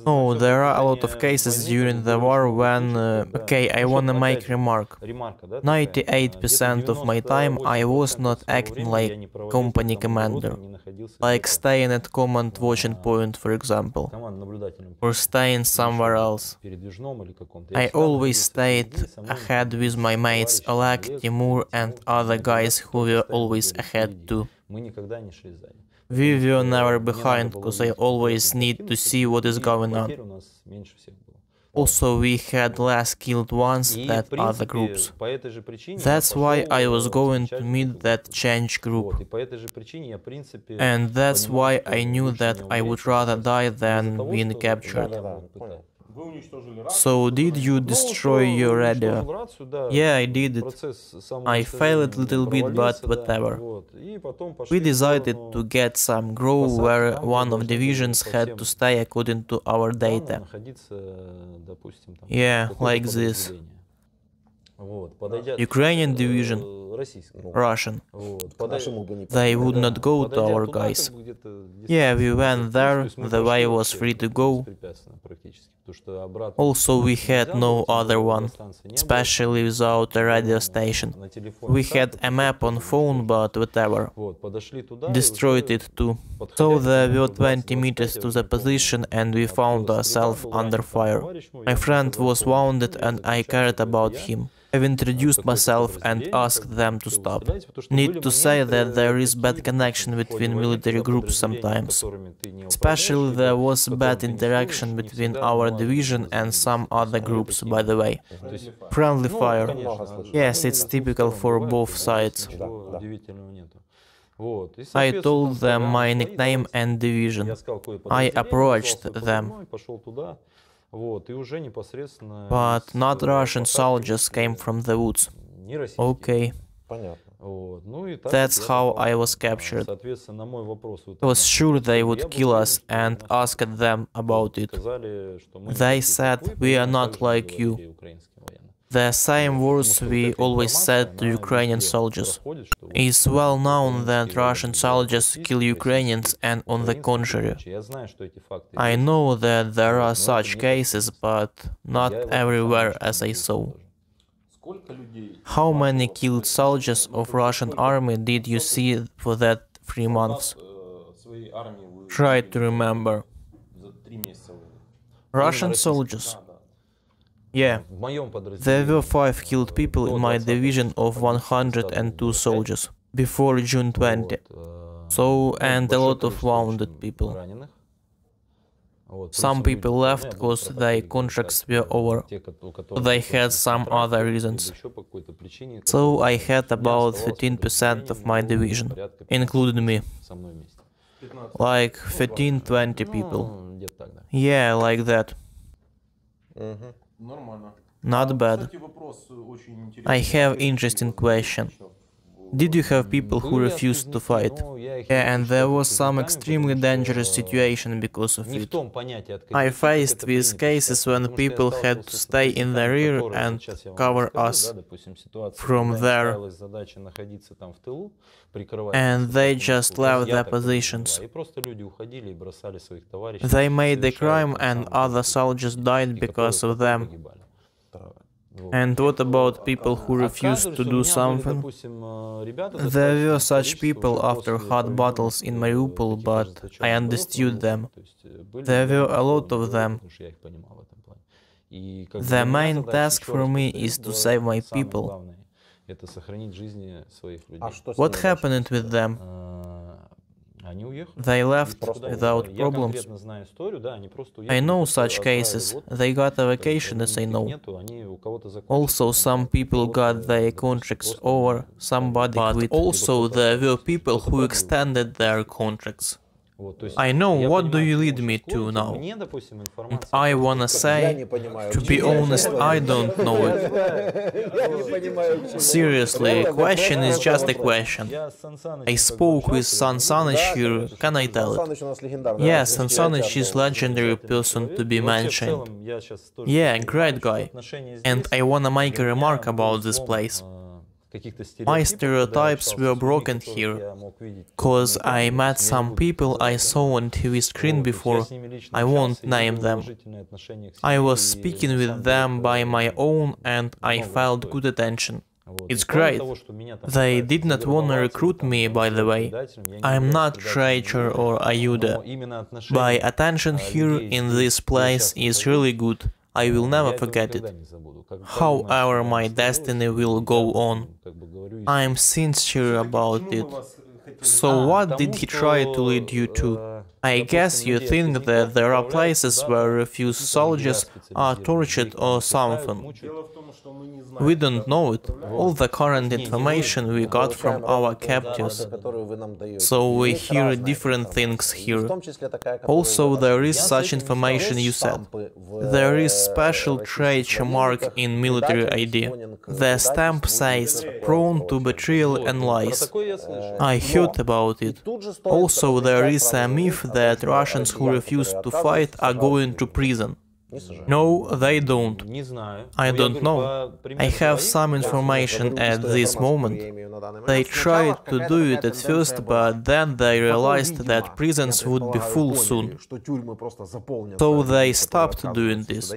No, there are a lot of cases during the war when... Uh, okay, I wanna make remark. 98% of my time I was not acting like company commander. Like staying at command watching point, for example. Or staying somewhere else. I always stayed ahead with my mates Oleg, Timur and other guys who were always ahead too. We were never behind, because I always need to see what is going on. Also, we had less killed ones than other groups. That's why I was going to meet that change group. And that's why I knew that I would rather die than being captured. So did you destroy your radio? Yeah, I did it. I failed a little bit, but whatever. We decided to get some grow where one of divisions had to stay according to our data. Yeah, like this. Ukrainian division, Russian. They would not go to our guys. Yeah, we went there, the way was free to go. Also, we had no other one, especially without a radio station. We had a map on phone, but whatever. Destroyed it too. So there were 20 meters to the position and we found ourselves under fire. My friend was wounded and I cared about him. I've introduced myself and asked them to stop. Need to say that there is bad connection between military groups sometimes. Especially there was bad interaction between our division and some other groups, by the way. Friendly fire. Yes, it's typical for both sides. I told them my nickname and division. I approached them. But not Russian soldiers came from the woods. Okay. That's how I was captured. I was sure they would kill us and asked them about it. They said, we are not like you. The same words we always said to Ukrainian soldiers. It's well known that Russian soldiers kill Ukrainians and on the contrary. I know that there are such cases, but not everywhere as I saw. How many killed soldiers of Russian army did you see for that three months? Try to remember. Russian soldiers. Yeah, there were five killed people in my division of 102 soldiers before June 20. So, and a lot of wounded people. Some people left because their contracts were over. They had some other reasons. So I had about 15% of my division, including me. Like 15-20 people. Yeah, like that. Not bad. I have interesting question. Did you have people who refused to fight? Yeah, and there was some extremely dangerous situation because of it. I faced these cases when people had to stay in the rear and cover us from there. And they just left their positions. They made a crime and other soldiers died because of them. And what about people who refused to do something? There were such people after hard battles in Mariupol, but I understood them. There were a lot of them. The main task for me is to save my people. What happened with them? They left without problems. I know such cases. They got a vacation, as I know. Also, some people got their contracts over, somebody but quit. also there were people who extended their contracts. I know what do you lead me to now. And I wanna say, to be honest, I don't know it. Seriously, question is just a question. I spoke with San Sanich here, can I tell it? Yeah, San Sanich is legendary person to be mentioned. Yeah, great guy. And I wanna make a remark about this place. My stereotypes were broken here, cause I met some people I saw on TV screen before, I won't name them. I was speaking with them by my own and I felt good attention. It's great. They did not want to recruit me, by the way. I'm not traitor or Ayuda. By attention here in this place is really good. I will never forget it. However, my destiny will go on. I am sincere about it. So what did he try to lead you to? I guess you think that there are places where refused soldiers are tortured or something. We don't know it. All the current information we got from our captives. So we hear different things here. Also, there is such information you said. There is special trade mark in military ID. The stamp says prone to betrayal and lies. I heard about it. Also, there is a myth that Russians who refuse to fight are going to prison. No, they don't. I don't know. I have some information at this moment. They tried to do it at first, but then they realized that prisons would be full soon. So they stopped doing this.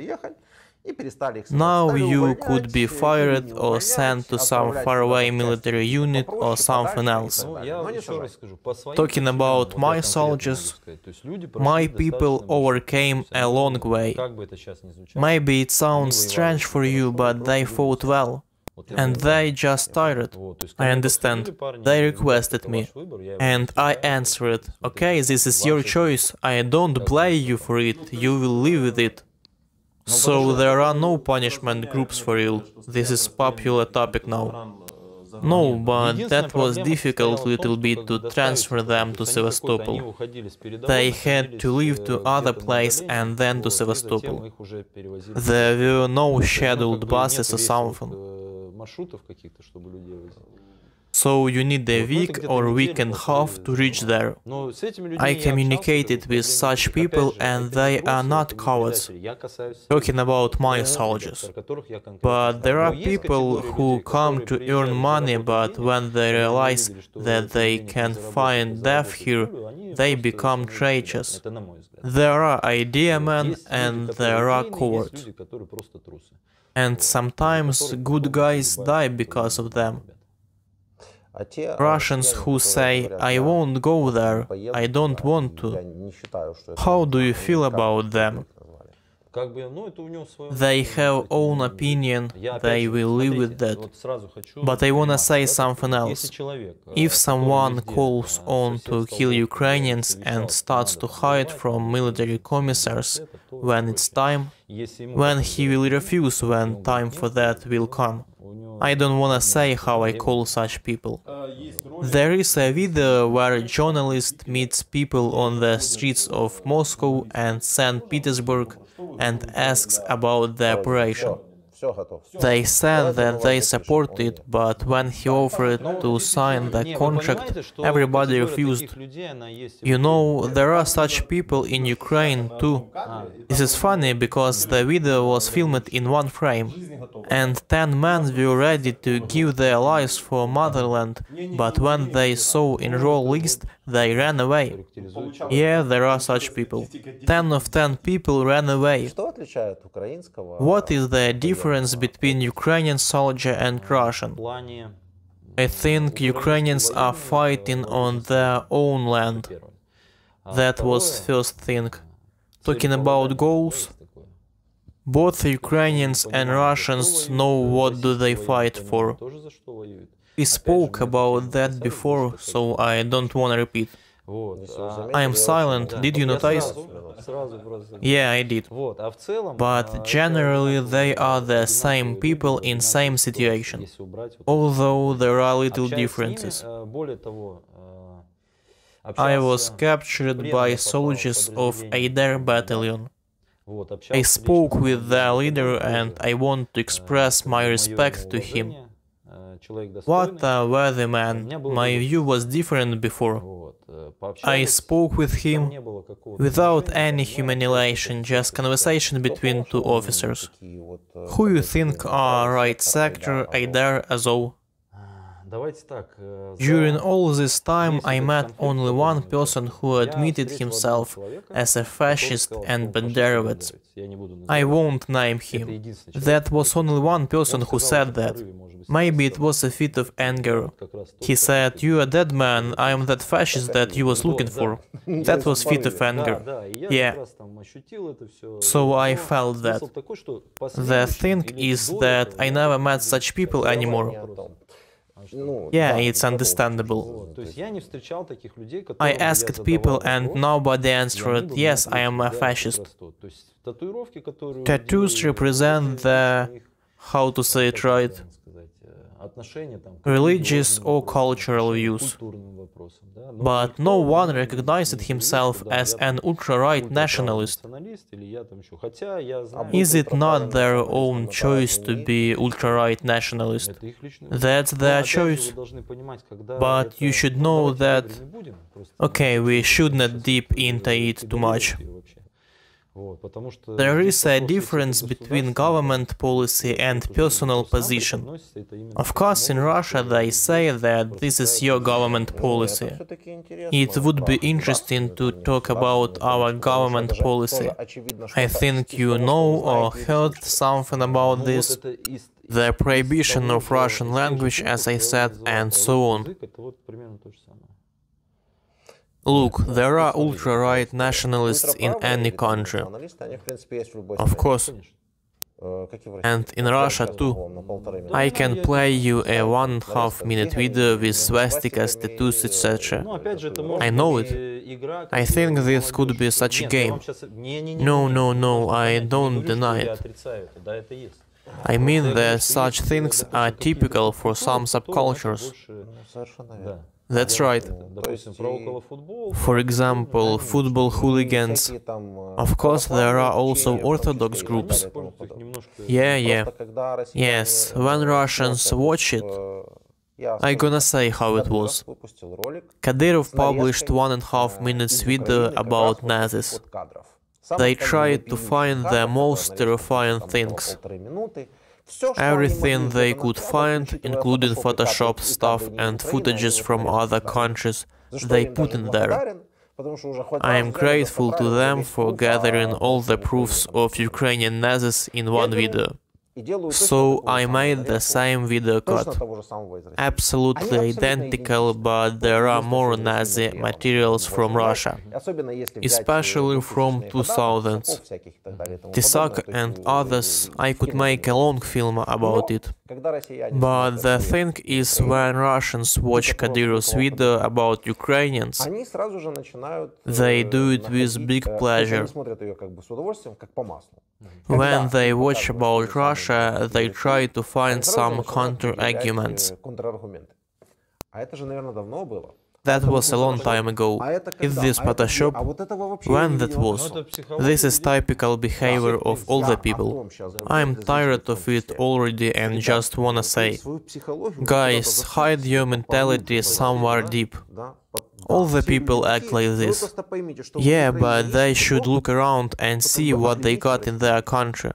Now you could be fired or sent to some faraway military unit or something else. Talking about my soldiers, my people overcame a long way. Maybe it sounds strange for you, but they fought well. And they just tired. I understand. They requested me. And I answered, okay, this is your choice. I don't blame you for it. You will live with it. So there are no punishment groups for ill. This is popular topic now. No, but that was difficult little bit to transfer them to Sevastopol. They had to leave to other place and then to Sevastopol. There were no scheduled buses or something. So you need a week or week and a half to reach there. I communicated with such people and they are not cowards, talking about my soldiers. But there are people who come to earn money but when they realize that they can find death here, they become traitors. There are idea men and there are cowards. And sometimes good guys die because of them. Russians who say, I won't go there, I don't want to. How do you feel about them? They have own opinion, they will live with that. But I wanna say something else. If someone calls on to kill Ukrainians and starts to hide from military commissars when it's time, when he will refuse when time for that will come. I don't wanna say how I call such people. There is a video where a journalist meets people on the streets of Moscow and St. Petersburg and asks about the operation. They said that they support it, but when he offered to sign the contract, everybody refused. You know, there are such people in Ukraine too. This is funny because the video was filmed in one frame, and ten men were ready to give their lives for motherland, but when they saw enroll list, they ran away. Yeah, there are such people. Ten of ten people ran away. What is the difference between Ukrainian soldier and Russian? I think Ukrainians are fighting on their own land. That was first thing. Talking about goals, both Ukrainians and Russians know what do they fight for. We spoke about that before, so I don't wanna repeat. I am silent, did you notice? Yeah, I did. But generally they are the same people in same situation, although there are little differences. I was captured by soldiers of Aidar battalion. I spoke with their leader and I want to express my respect to him. What a worthy man. My view was different before. I spoke with him without any humiliation, just conversation between two officers. Who you think are right sector, Aidar, Azov? During all this time I met only one person who admitted himself as a fascist and Banderovets. I won't name him. That was only one person who said that. Maybe it was a fit of anger. He said, you a dead man, I am that fascist that you was looking for. That was fit of anger. Yeah. So I felt that. The thing is that I never met such people anymore. Yeah, it's understandable. I asked people and nobody answered, yes, I am a fascist. Tattoos represent the, how to say it right, religious or cultural views. But no one recognized himself as an ultra-right nationalist. Is it not their own choice to be ultra-right nationalist? That's their choice. But you should know that... Okay, we should not deep into it too much. There is a difference between government policy and personal position. Of course, in Russia they say that this is your government policy. It would be interesting to talk about our government policy. I think you know or heard something about this. The prohibition of Russian language, as I said, and so on. Look, there are ultra-right nationalists in any country. Of course. And in Russia too. I can play you a one half minute video with swastikas, tattoos, etc. I know it. I think this could be such a game. No, no, no, I don't deny it. I mean that such things are typical for some subcultures. That's right. For example, football hooligans. Of course, there are also orthodox groups. Yeah, yeah. Yes, when Russians watch it, I'm gonna say how it was. Kadyrov published one and a half minutes video about Nazis. They tried to find the most terrifying things. Everything they could find, including Photoshop stuff and footages from other countries, they put in there. I am grateful to them for gathering all the proofs of Ukrainian Nazis in one video. So I made the same video cut. Absolutely identical, but there are more Nazi materials from Russia, especially from 2000s. Tesak and others, I could make a long film about it. But the thing is, when Russians watch Kadyrov's video about Ukrainians, they do it with big pleasure. Mm-hmm. When they watch about Russia, they try to find some counter-arguments. That was a long time ago. Is this Photoshop? When that was? This is typical behavior of all the people. I'm tired of it already and just wanna say, guys, hide your mentality somewhere deep. All the people act like this. Yeah, but they should look around and see what they got in their country.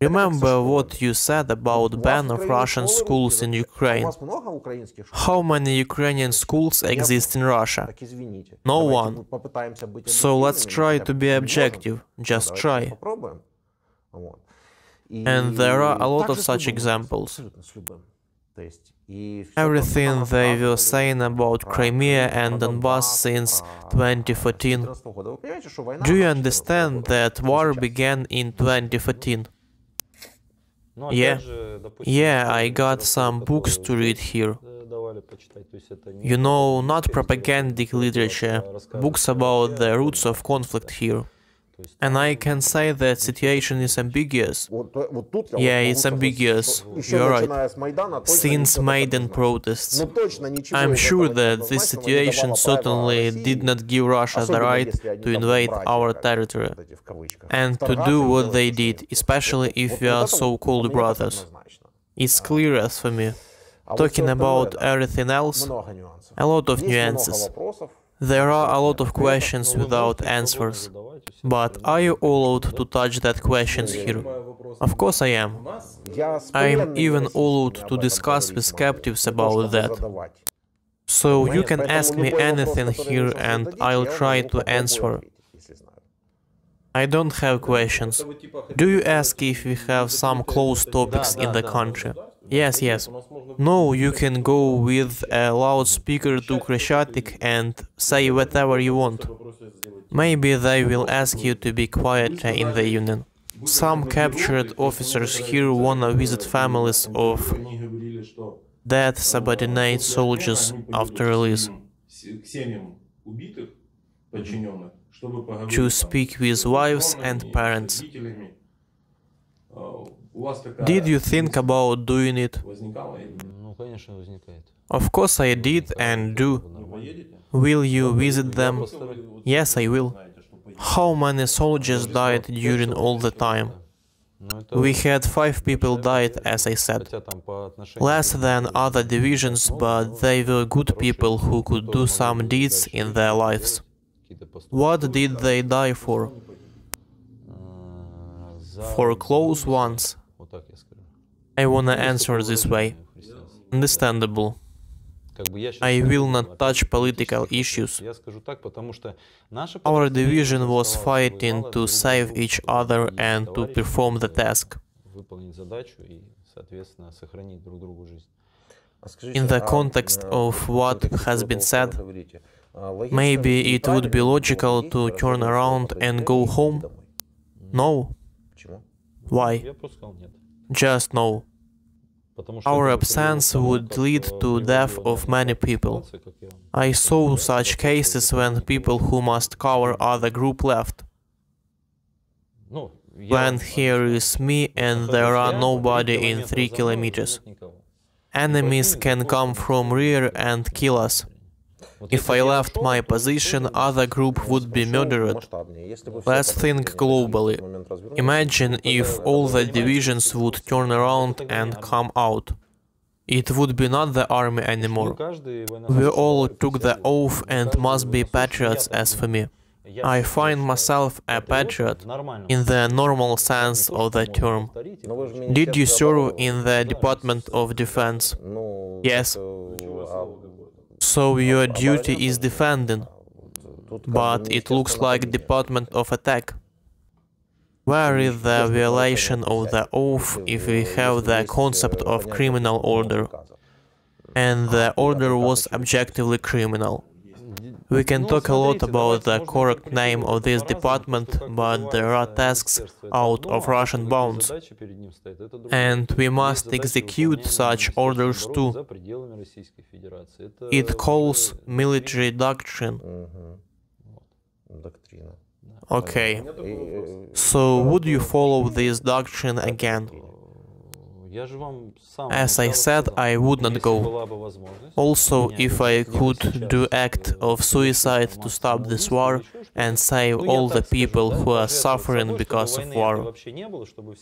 Remember what you said about ban of Russian schools in Ukraine. How many Ukrainian schools exist in Russia? No one. So let's try to be objective. Just try. And there are a lot of such examples. Everything they were saying about Crimea and Donbass since 2014. Do you understand that war began in 2014? Yeah, yeah, I got some books to read here. You know, not propagandic literature, books about the roots of conflict here. And I can say that situation is ambiguous. Yeah, it's ambiguous. You're right. Since Maidan protests. I'm sure that this situation certainly did not give Russia the right to invade our territory and to do what they did, especially if we are so-called brothers. It's clear as for me. Talking about everything else, a lot of nuances. There are a lot of questions without answers. But are you allowed to touch that questions here? Of course I am. I am even allowed to discuss with captives about that. So you can ask me anything here and I'll try to answer. I don't have questions. Do you ask if we have some closed topics in the country? Yes, yes. No, you can go with a loudspeaker to Khreshchatyk and say whatever you want. Maybe they will ask you to be quiet in the union. Some captured officers here wanna visit families of dead subordinate soldiers after release. To speak with wives and parents. Did you think about doing it? Of course I did and do. Will you visit them? Yes, I will. How many soldiers died during all the time? We had five people died, as I said. Less than other divisions, but they were good people who could do some deeds in their lives. What did they die for? For close ones. I wanna answer this way. Understandable. I will not touch political issues. Our division was fighting to save each other and to perform the task. In the context of what has been said, maybe it would be logical to turn around and go home? No. Why? Just no. Our absence would lead to death of many people. I saw such cases when people who must cover other group left. when here is me and there are nobody in 3 kilometers. Enemies can come from rear and kill us. If I left my position, other group would be murdered. Let's think globally. Imagine if all the divisions would turn around and come out. It would be not the army anymore. We all took the oath and must be patriots as for me. I find myself a patriot in the normal sense of the term. Did you serve in the Department of Defense? Yes. So your duty is defending, but it looks like Department of Attack. Where is the violation of the oath if we have the concept of criminal order? And the order was objectively criminal. We can talk a lot about the correct name of this department, but there are tasks out of Russian bounds, and we must execute such orders too. It calls military doctrine. Okay, so would you follow this doctrine again? As I said, I would not go. Also, if I could do act of suicide to stop this war and save all the people who are suffering because of war,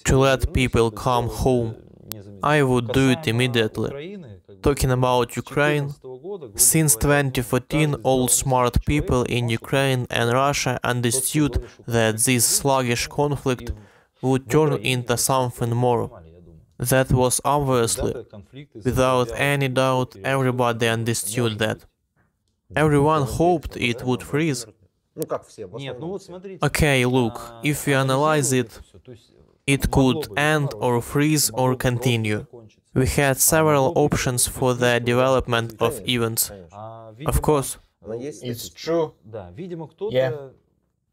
to let people come home, I would do it immediately. Talking about Ukraine, since 2014 all smart people in Ukraine and Russia understood that this sluggish conflict would turn into something more. That was obviously, without any doubt, everybody understood that. Everyone hoped it would freeze. Okay, look, if we analyze it, it could end or freeze or continue. We had several options for the development of events. Of course. It's true. Yeah.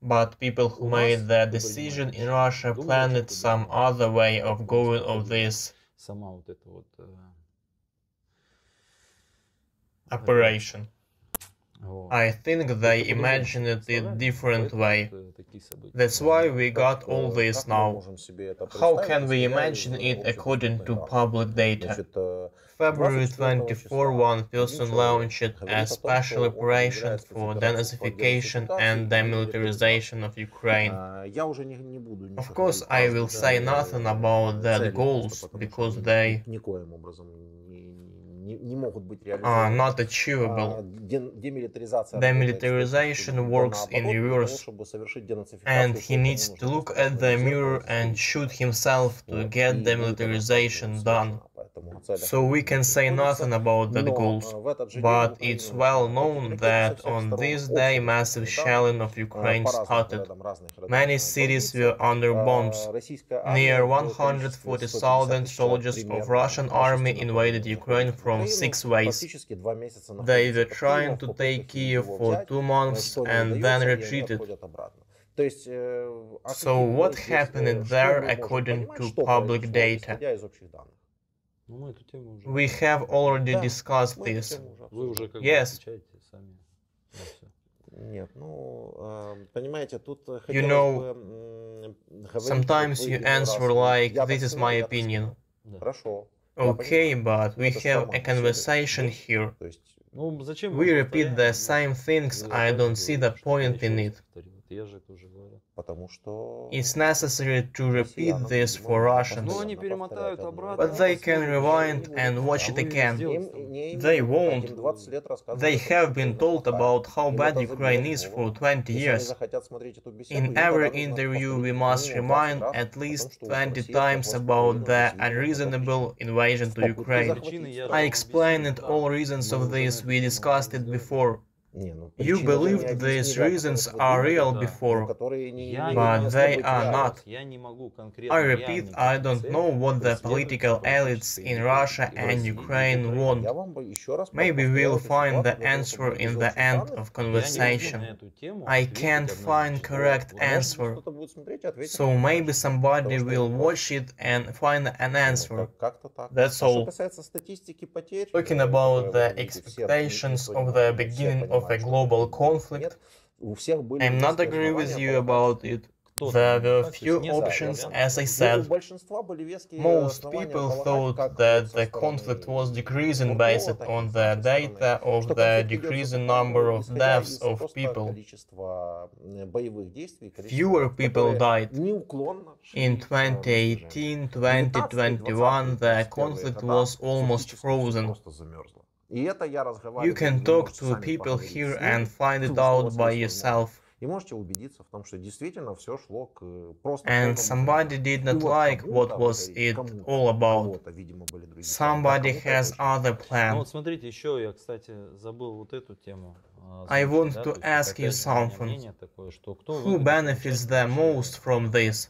But people who made the decision in Russia planned some other way of going of this operation. I think they imagined it a different way. That's why we got all this now. How can we imagine it according to public data? February 24, one person launched a special operation for denazification and demilitarization of Ukraine. Of course, I will say nothing about that goals, because they are not achievable. Demilitarization works in reverse, and he needs to look at the mirror and shoot himself to get demilitarization done. So we can say nothing about that goals, but it's well known that on this day massive shelling of Ukraine started. Many cities were under bombs. Near 140,000 soldiers of Russian army invaded Ukraine from six ways. They were trying to take Kiev for two months and then retreated. So what happened there according to public data? We have already discussed this. Yes. You know, sometimes you answer like, this is my opinion. Okay, but we have a conversation here. We repeat the same things, I don't see the point in it. It's necessary to repeat this for Russians, but they can rewind and watch it again. They won't. They have been told about how bad Ukraine is for 20 years. In every interview we must remind at least 20 times about the unreasonable invasion to Ukraine. I explained all reasons of this, we discussed it before. You believed these reasons are real before, but they are not. I repeat, I don't know what the political elites in Russia and Ukraine want. Maybe we'll find the answer in the end of conversation. I can't find correct answer, so maybe somebody will watch it and find an answer. That's all. Talking about the expectations of the beginning of of a global conflict. I'm not agree with you about it. There were few options, as I said. Most people thought that the conflict was decreasing based on the data of the decreasing number of deaths of people. Fewer people died. In 2018-2021 the conflict was almost frozen. You can talk to people here and find it out by yourself. And somebody did not like what was it all about. Somebody has other plans. I want to ask you something. Who benefits the most from this?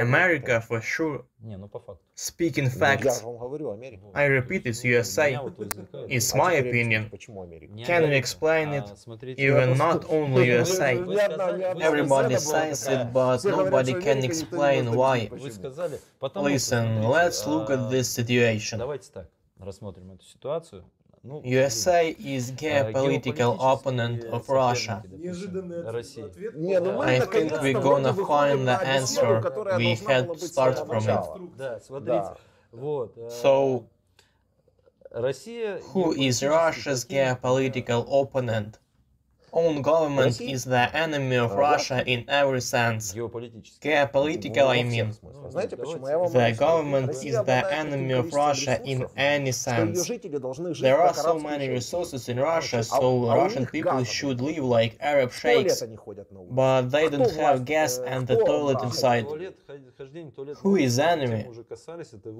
America for sure. Speaking facts, I repeat it's USA. It's my opinion. Can we explain it? Even not only USA. Everybody says it, but nobody can explain why. Listen, let's look at this situation. USA is geopolitical opponent of Russia. I think we're gonna find the answer. We had to start from it. So, who is Russia's geopolitical opponent? Own government is the enemy of Russia in every sense. Geopolitical, I mean. The government is the enemy of Russia in any sense. There are so many resources in Russia, so Russian people should live like Arab sheikhs, but they don't have gas and the toilet inside. Who is enemy?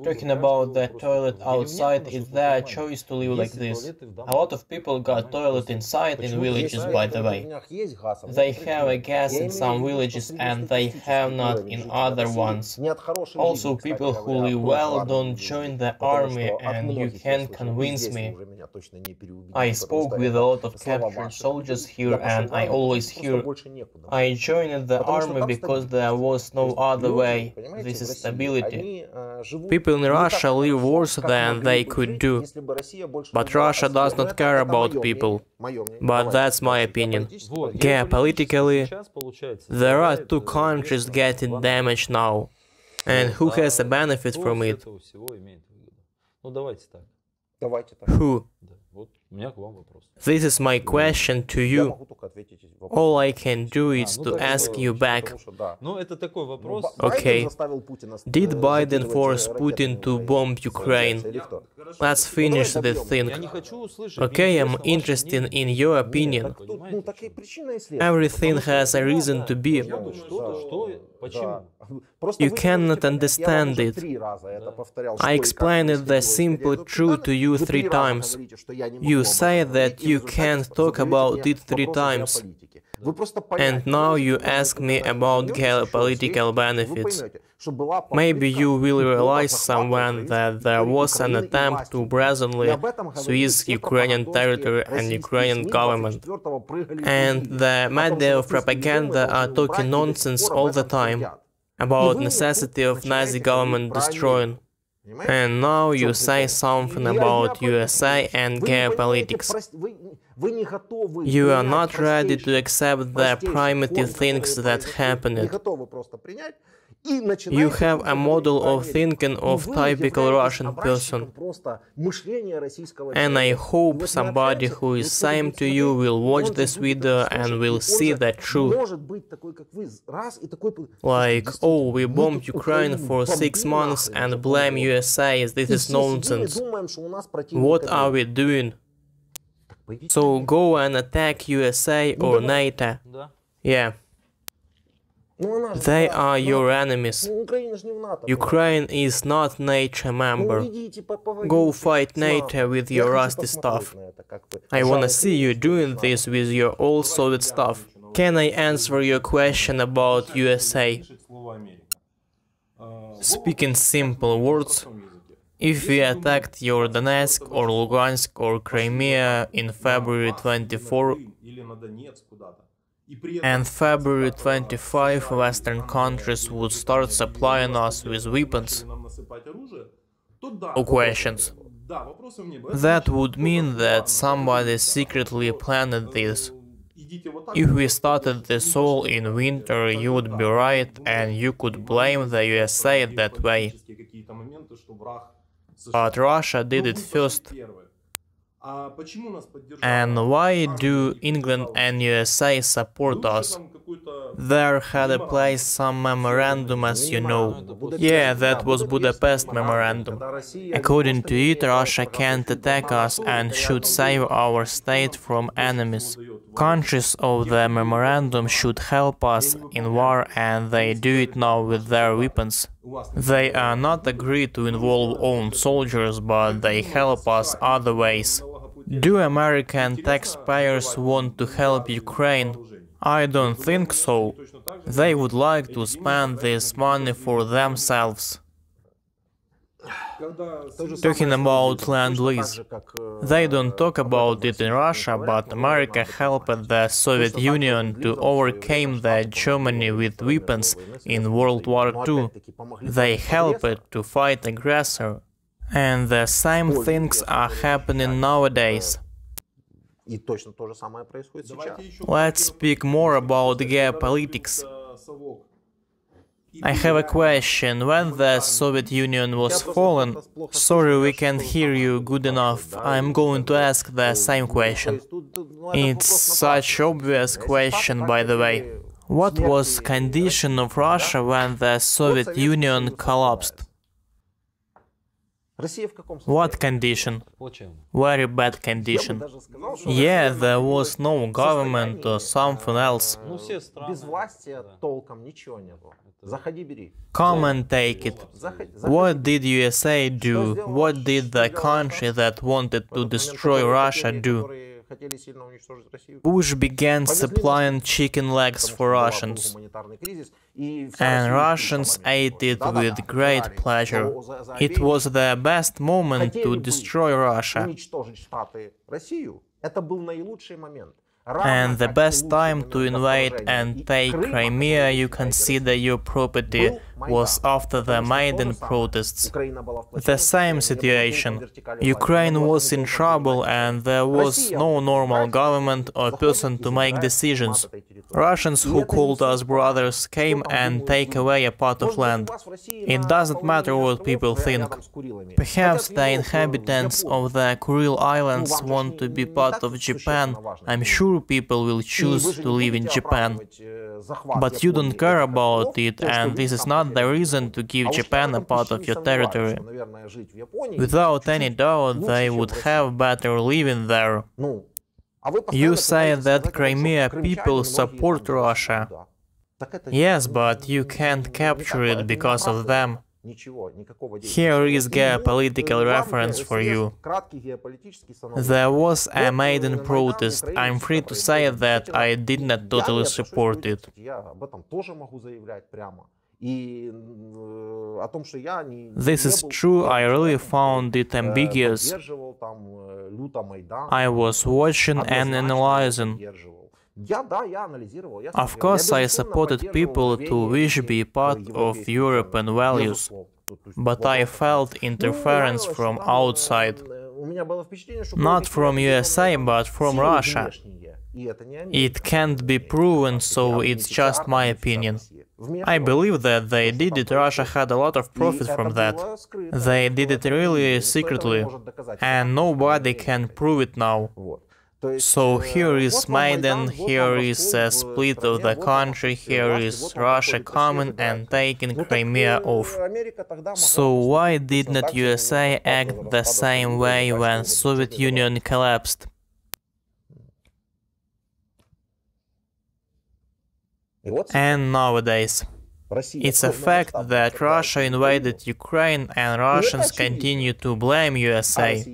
Talking about the toilet outside, it's their choice to live like this. A lot of people got toilet inside in villages by by the way. They have a gas in some villages and they have not in other ones. Also, people who live well don't join the army and you can't convince me. I spoke with a lot of captured soldiers here and I always hear I joined the army because there was no other way. This is stability. People in Russia live worse than they could do. But Russia does not care about people. But that's my opinion opinion. Geopolitically, there are two countries getting damaged now. And who has a benefit from it? Who? This is my question to you. All I can do is to ask you back. Okay, did Biden force Putin to bomb Ukraine? Let's finish the thing. Okay, I'm interested in your opinion. Everything has a reason to be. You cannot understand it. I explained the simple truth to you three times. You say that you can't talk about it three times. And now you ask me about geopolitical benefits. Maybe you will realize someone that there was an attempt to brazenly seize Ukrainian territory and Ukrainian government. And the media of propaganda are talking nonsense all the time about necessity of Nazi government destroying. And now you say something about USA and geopolitics. You are not ready to accept the primitive things that happened. You have a model of thinking of typical Russian person. And I hope somebody who is same to you will watch this video and will see the truth. Like, oh, we bombed Ukraine for six months and blame USA, this is nonsense. What are we doing? So go and attack USA or NATO. Yeah. They are your enemies. Ukraine is not NATO member. Go fight NATO with your rusty stuff. I wanna see you doing this with your old Soviet stuff. Can I answer your question about USA? Speaking simple words, if we attacked your Donetsk or Lugansk or Crimea in February 24, and February 25 Western countries would start supplying us with weapons? questions. That would mean that somebody secretly planned this. If we started this all in winter, you would be right, and you could blame the USA that way. But Russia did it first. And why do England and USA support us? There had a place some memorandum, as you know. Yeah, that was Budapest memorandum. According to it, Russia can't attack us and should save our state from enemies. Countries of the memorandum should help us in war and they do it now with their weapons. They are not agreed to involve own soldiers, but they help us other ways. Do American taxpayers want to help Ukraine? I don't think so. They would like to spend this money for themselves. Talking about Lend-Lease. They don't talk about it in Russia, but America helped the Soviet Union to overcome the Germany with weapons in World War II. They helped to fight aggressor. And the same things are happening nowadays. Let's speak more about geopolitics. I have a question. When the Soviet Union was fallen, sorry we can't hear you good enough, I'm going to ask the same question. It's such obvious question, by the way. What was condition of Russia when the Soviet Union collapsed? What condition? Very bad condition. Yeah, there was no government or something else. Come and take it. What did USA do? What did the country that wanted to destroy Russia do? Bush began supplying chicken legs for Russians, and Russians ate it with great pleasure. It was the best moment to destroy Russia and the best time to invade and take Crimea you consider your property was after the Maidan protests. The same situation. Ukraine was in trouble and there was no normal government or person to make decisions. Russians who called us brothers came and take away a part of land. It doesn't matter what people think. Perhaps the inhabitants of the Kuril Islands want to be part of Japan. I'm sure people will choose to live in Japan. But you don't care about it and this is not not the reason to give Japan a part of your territory. Without any doubt, they would have better living there. You say that Crimea people support Russia. Yes, but you can't capture it because of them. Here is geopolitical reference for you. There was a Maidan protest. I'm free to say that I did not totally support it. This is true, I really found it ambiguous. I was watching and analyzing. Of course, I supported people to wish be part of European values, but I felt interference from outside. Not from USA, but from Russia. It can't be proven, so it's just my opinion. I believe that they did it, Russia had a lot of profit from that. They did it really secretly, and nobody can prove it now. So here is Maidan, here is a э, split of the country, here is Russia coming and taking Crimea off. So why did not USA act the same way when Soviet Union collapsed? And nowadays. It's a fact that Russia invaded Ukraine and Russians continue to blame USA.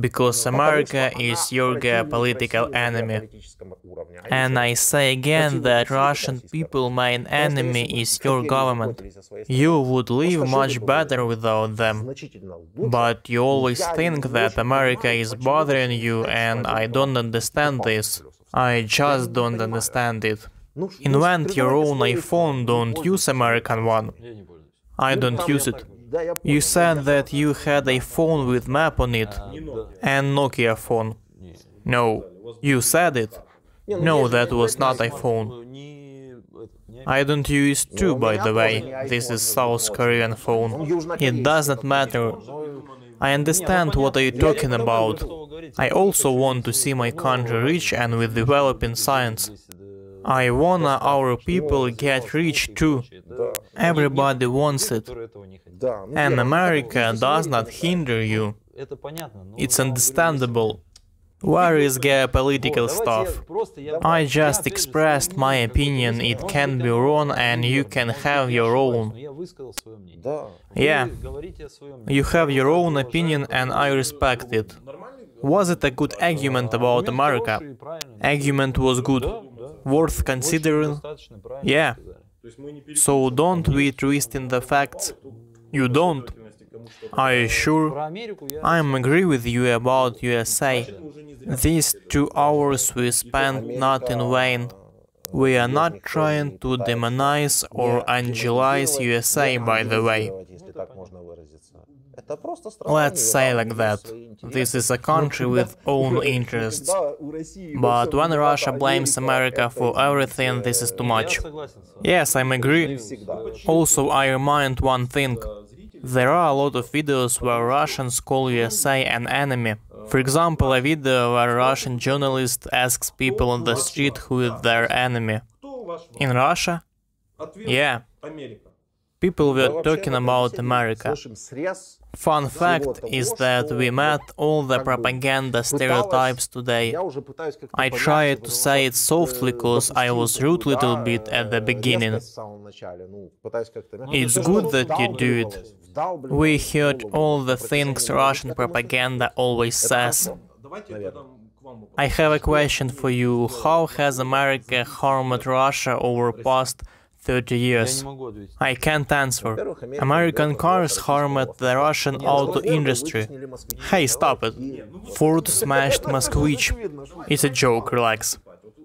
Because America is your geopolitical enemy. And I say again that Russian people main enemy is your government. You would live much better without them. But you always think that America is bothering you and I don't understand this. I just don't understand it. Invent your own iPhone, don't use American one. I don't use it. You said that you had a phone with map on it, and Nokia phone. No, you said it. No, that was not iPhone. I don't use two, by the way. This is South Korean phone. It doesn't matter. I understand what are you talking about. I also want to see my country rich and with developing science. I wanna our people get rich too. Everybody wants it. And America does not hinder you. It's understandable. Where is geopolitical stuff? I just expressed my opinion, it can be wrong and you can have your own. Yeah, you have your own opinion and I respect it. Was it a good argument about America? Argument was good, worth considering? Yeah. So don't be twisting the facts. You don't. Are you sure? I am agree with you about USA. These two hours we spent not in vain. We are not trying to demonize or angelize USA, by the way. Let's say like that. This is a country with own interests. But when Russia blames America for everything, this is too much. Yes, I'm agree. Also, I remind one thing. There are a lot of videos where Russians call USA an enemy. For example, a video where a Russian journalist asks people on the street who is their enemy. In Russia? Yeah. People were talking about America. Fun fact is that we met all the propaganda stereotypes today. I tried to say it softly cause I was rude little bit at the beginning. It's good that you do it. We heard all the things Russian propaganda always says. I have a question for you. How has America harmed Russia over past 30 years? I can't answer. American cars harmed the Russian auto industry. Hey, stop it. Ford smashed Moskvich. It's a joke, relax.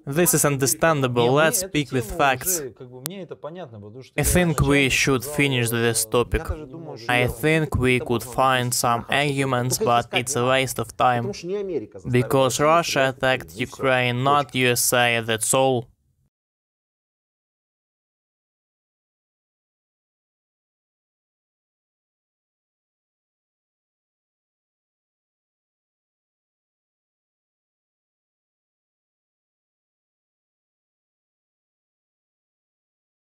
This is understandable, let's speak with facts. I think we should finish this topic. I think we could find some arguments, but it's a waste of time. Because Russia attacked Ukraine, not USA, that's all.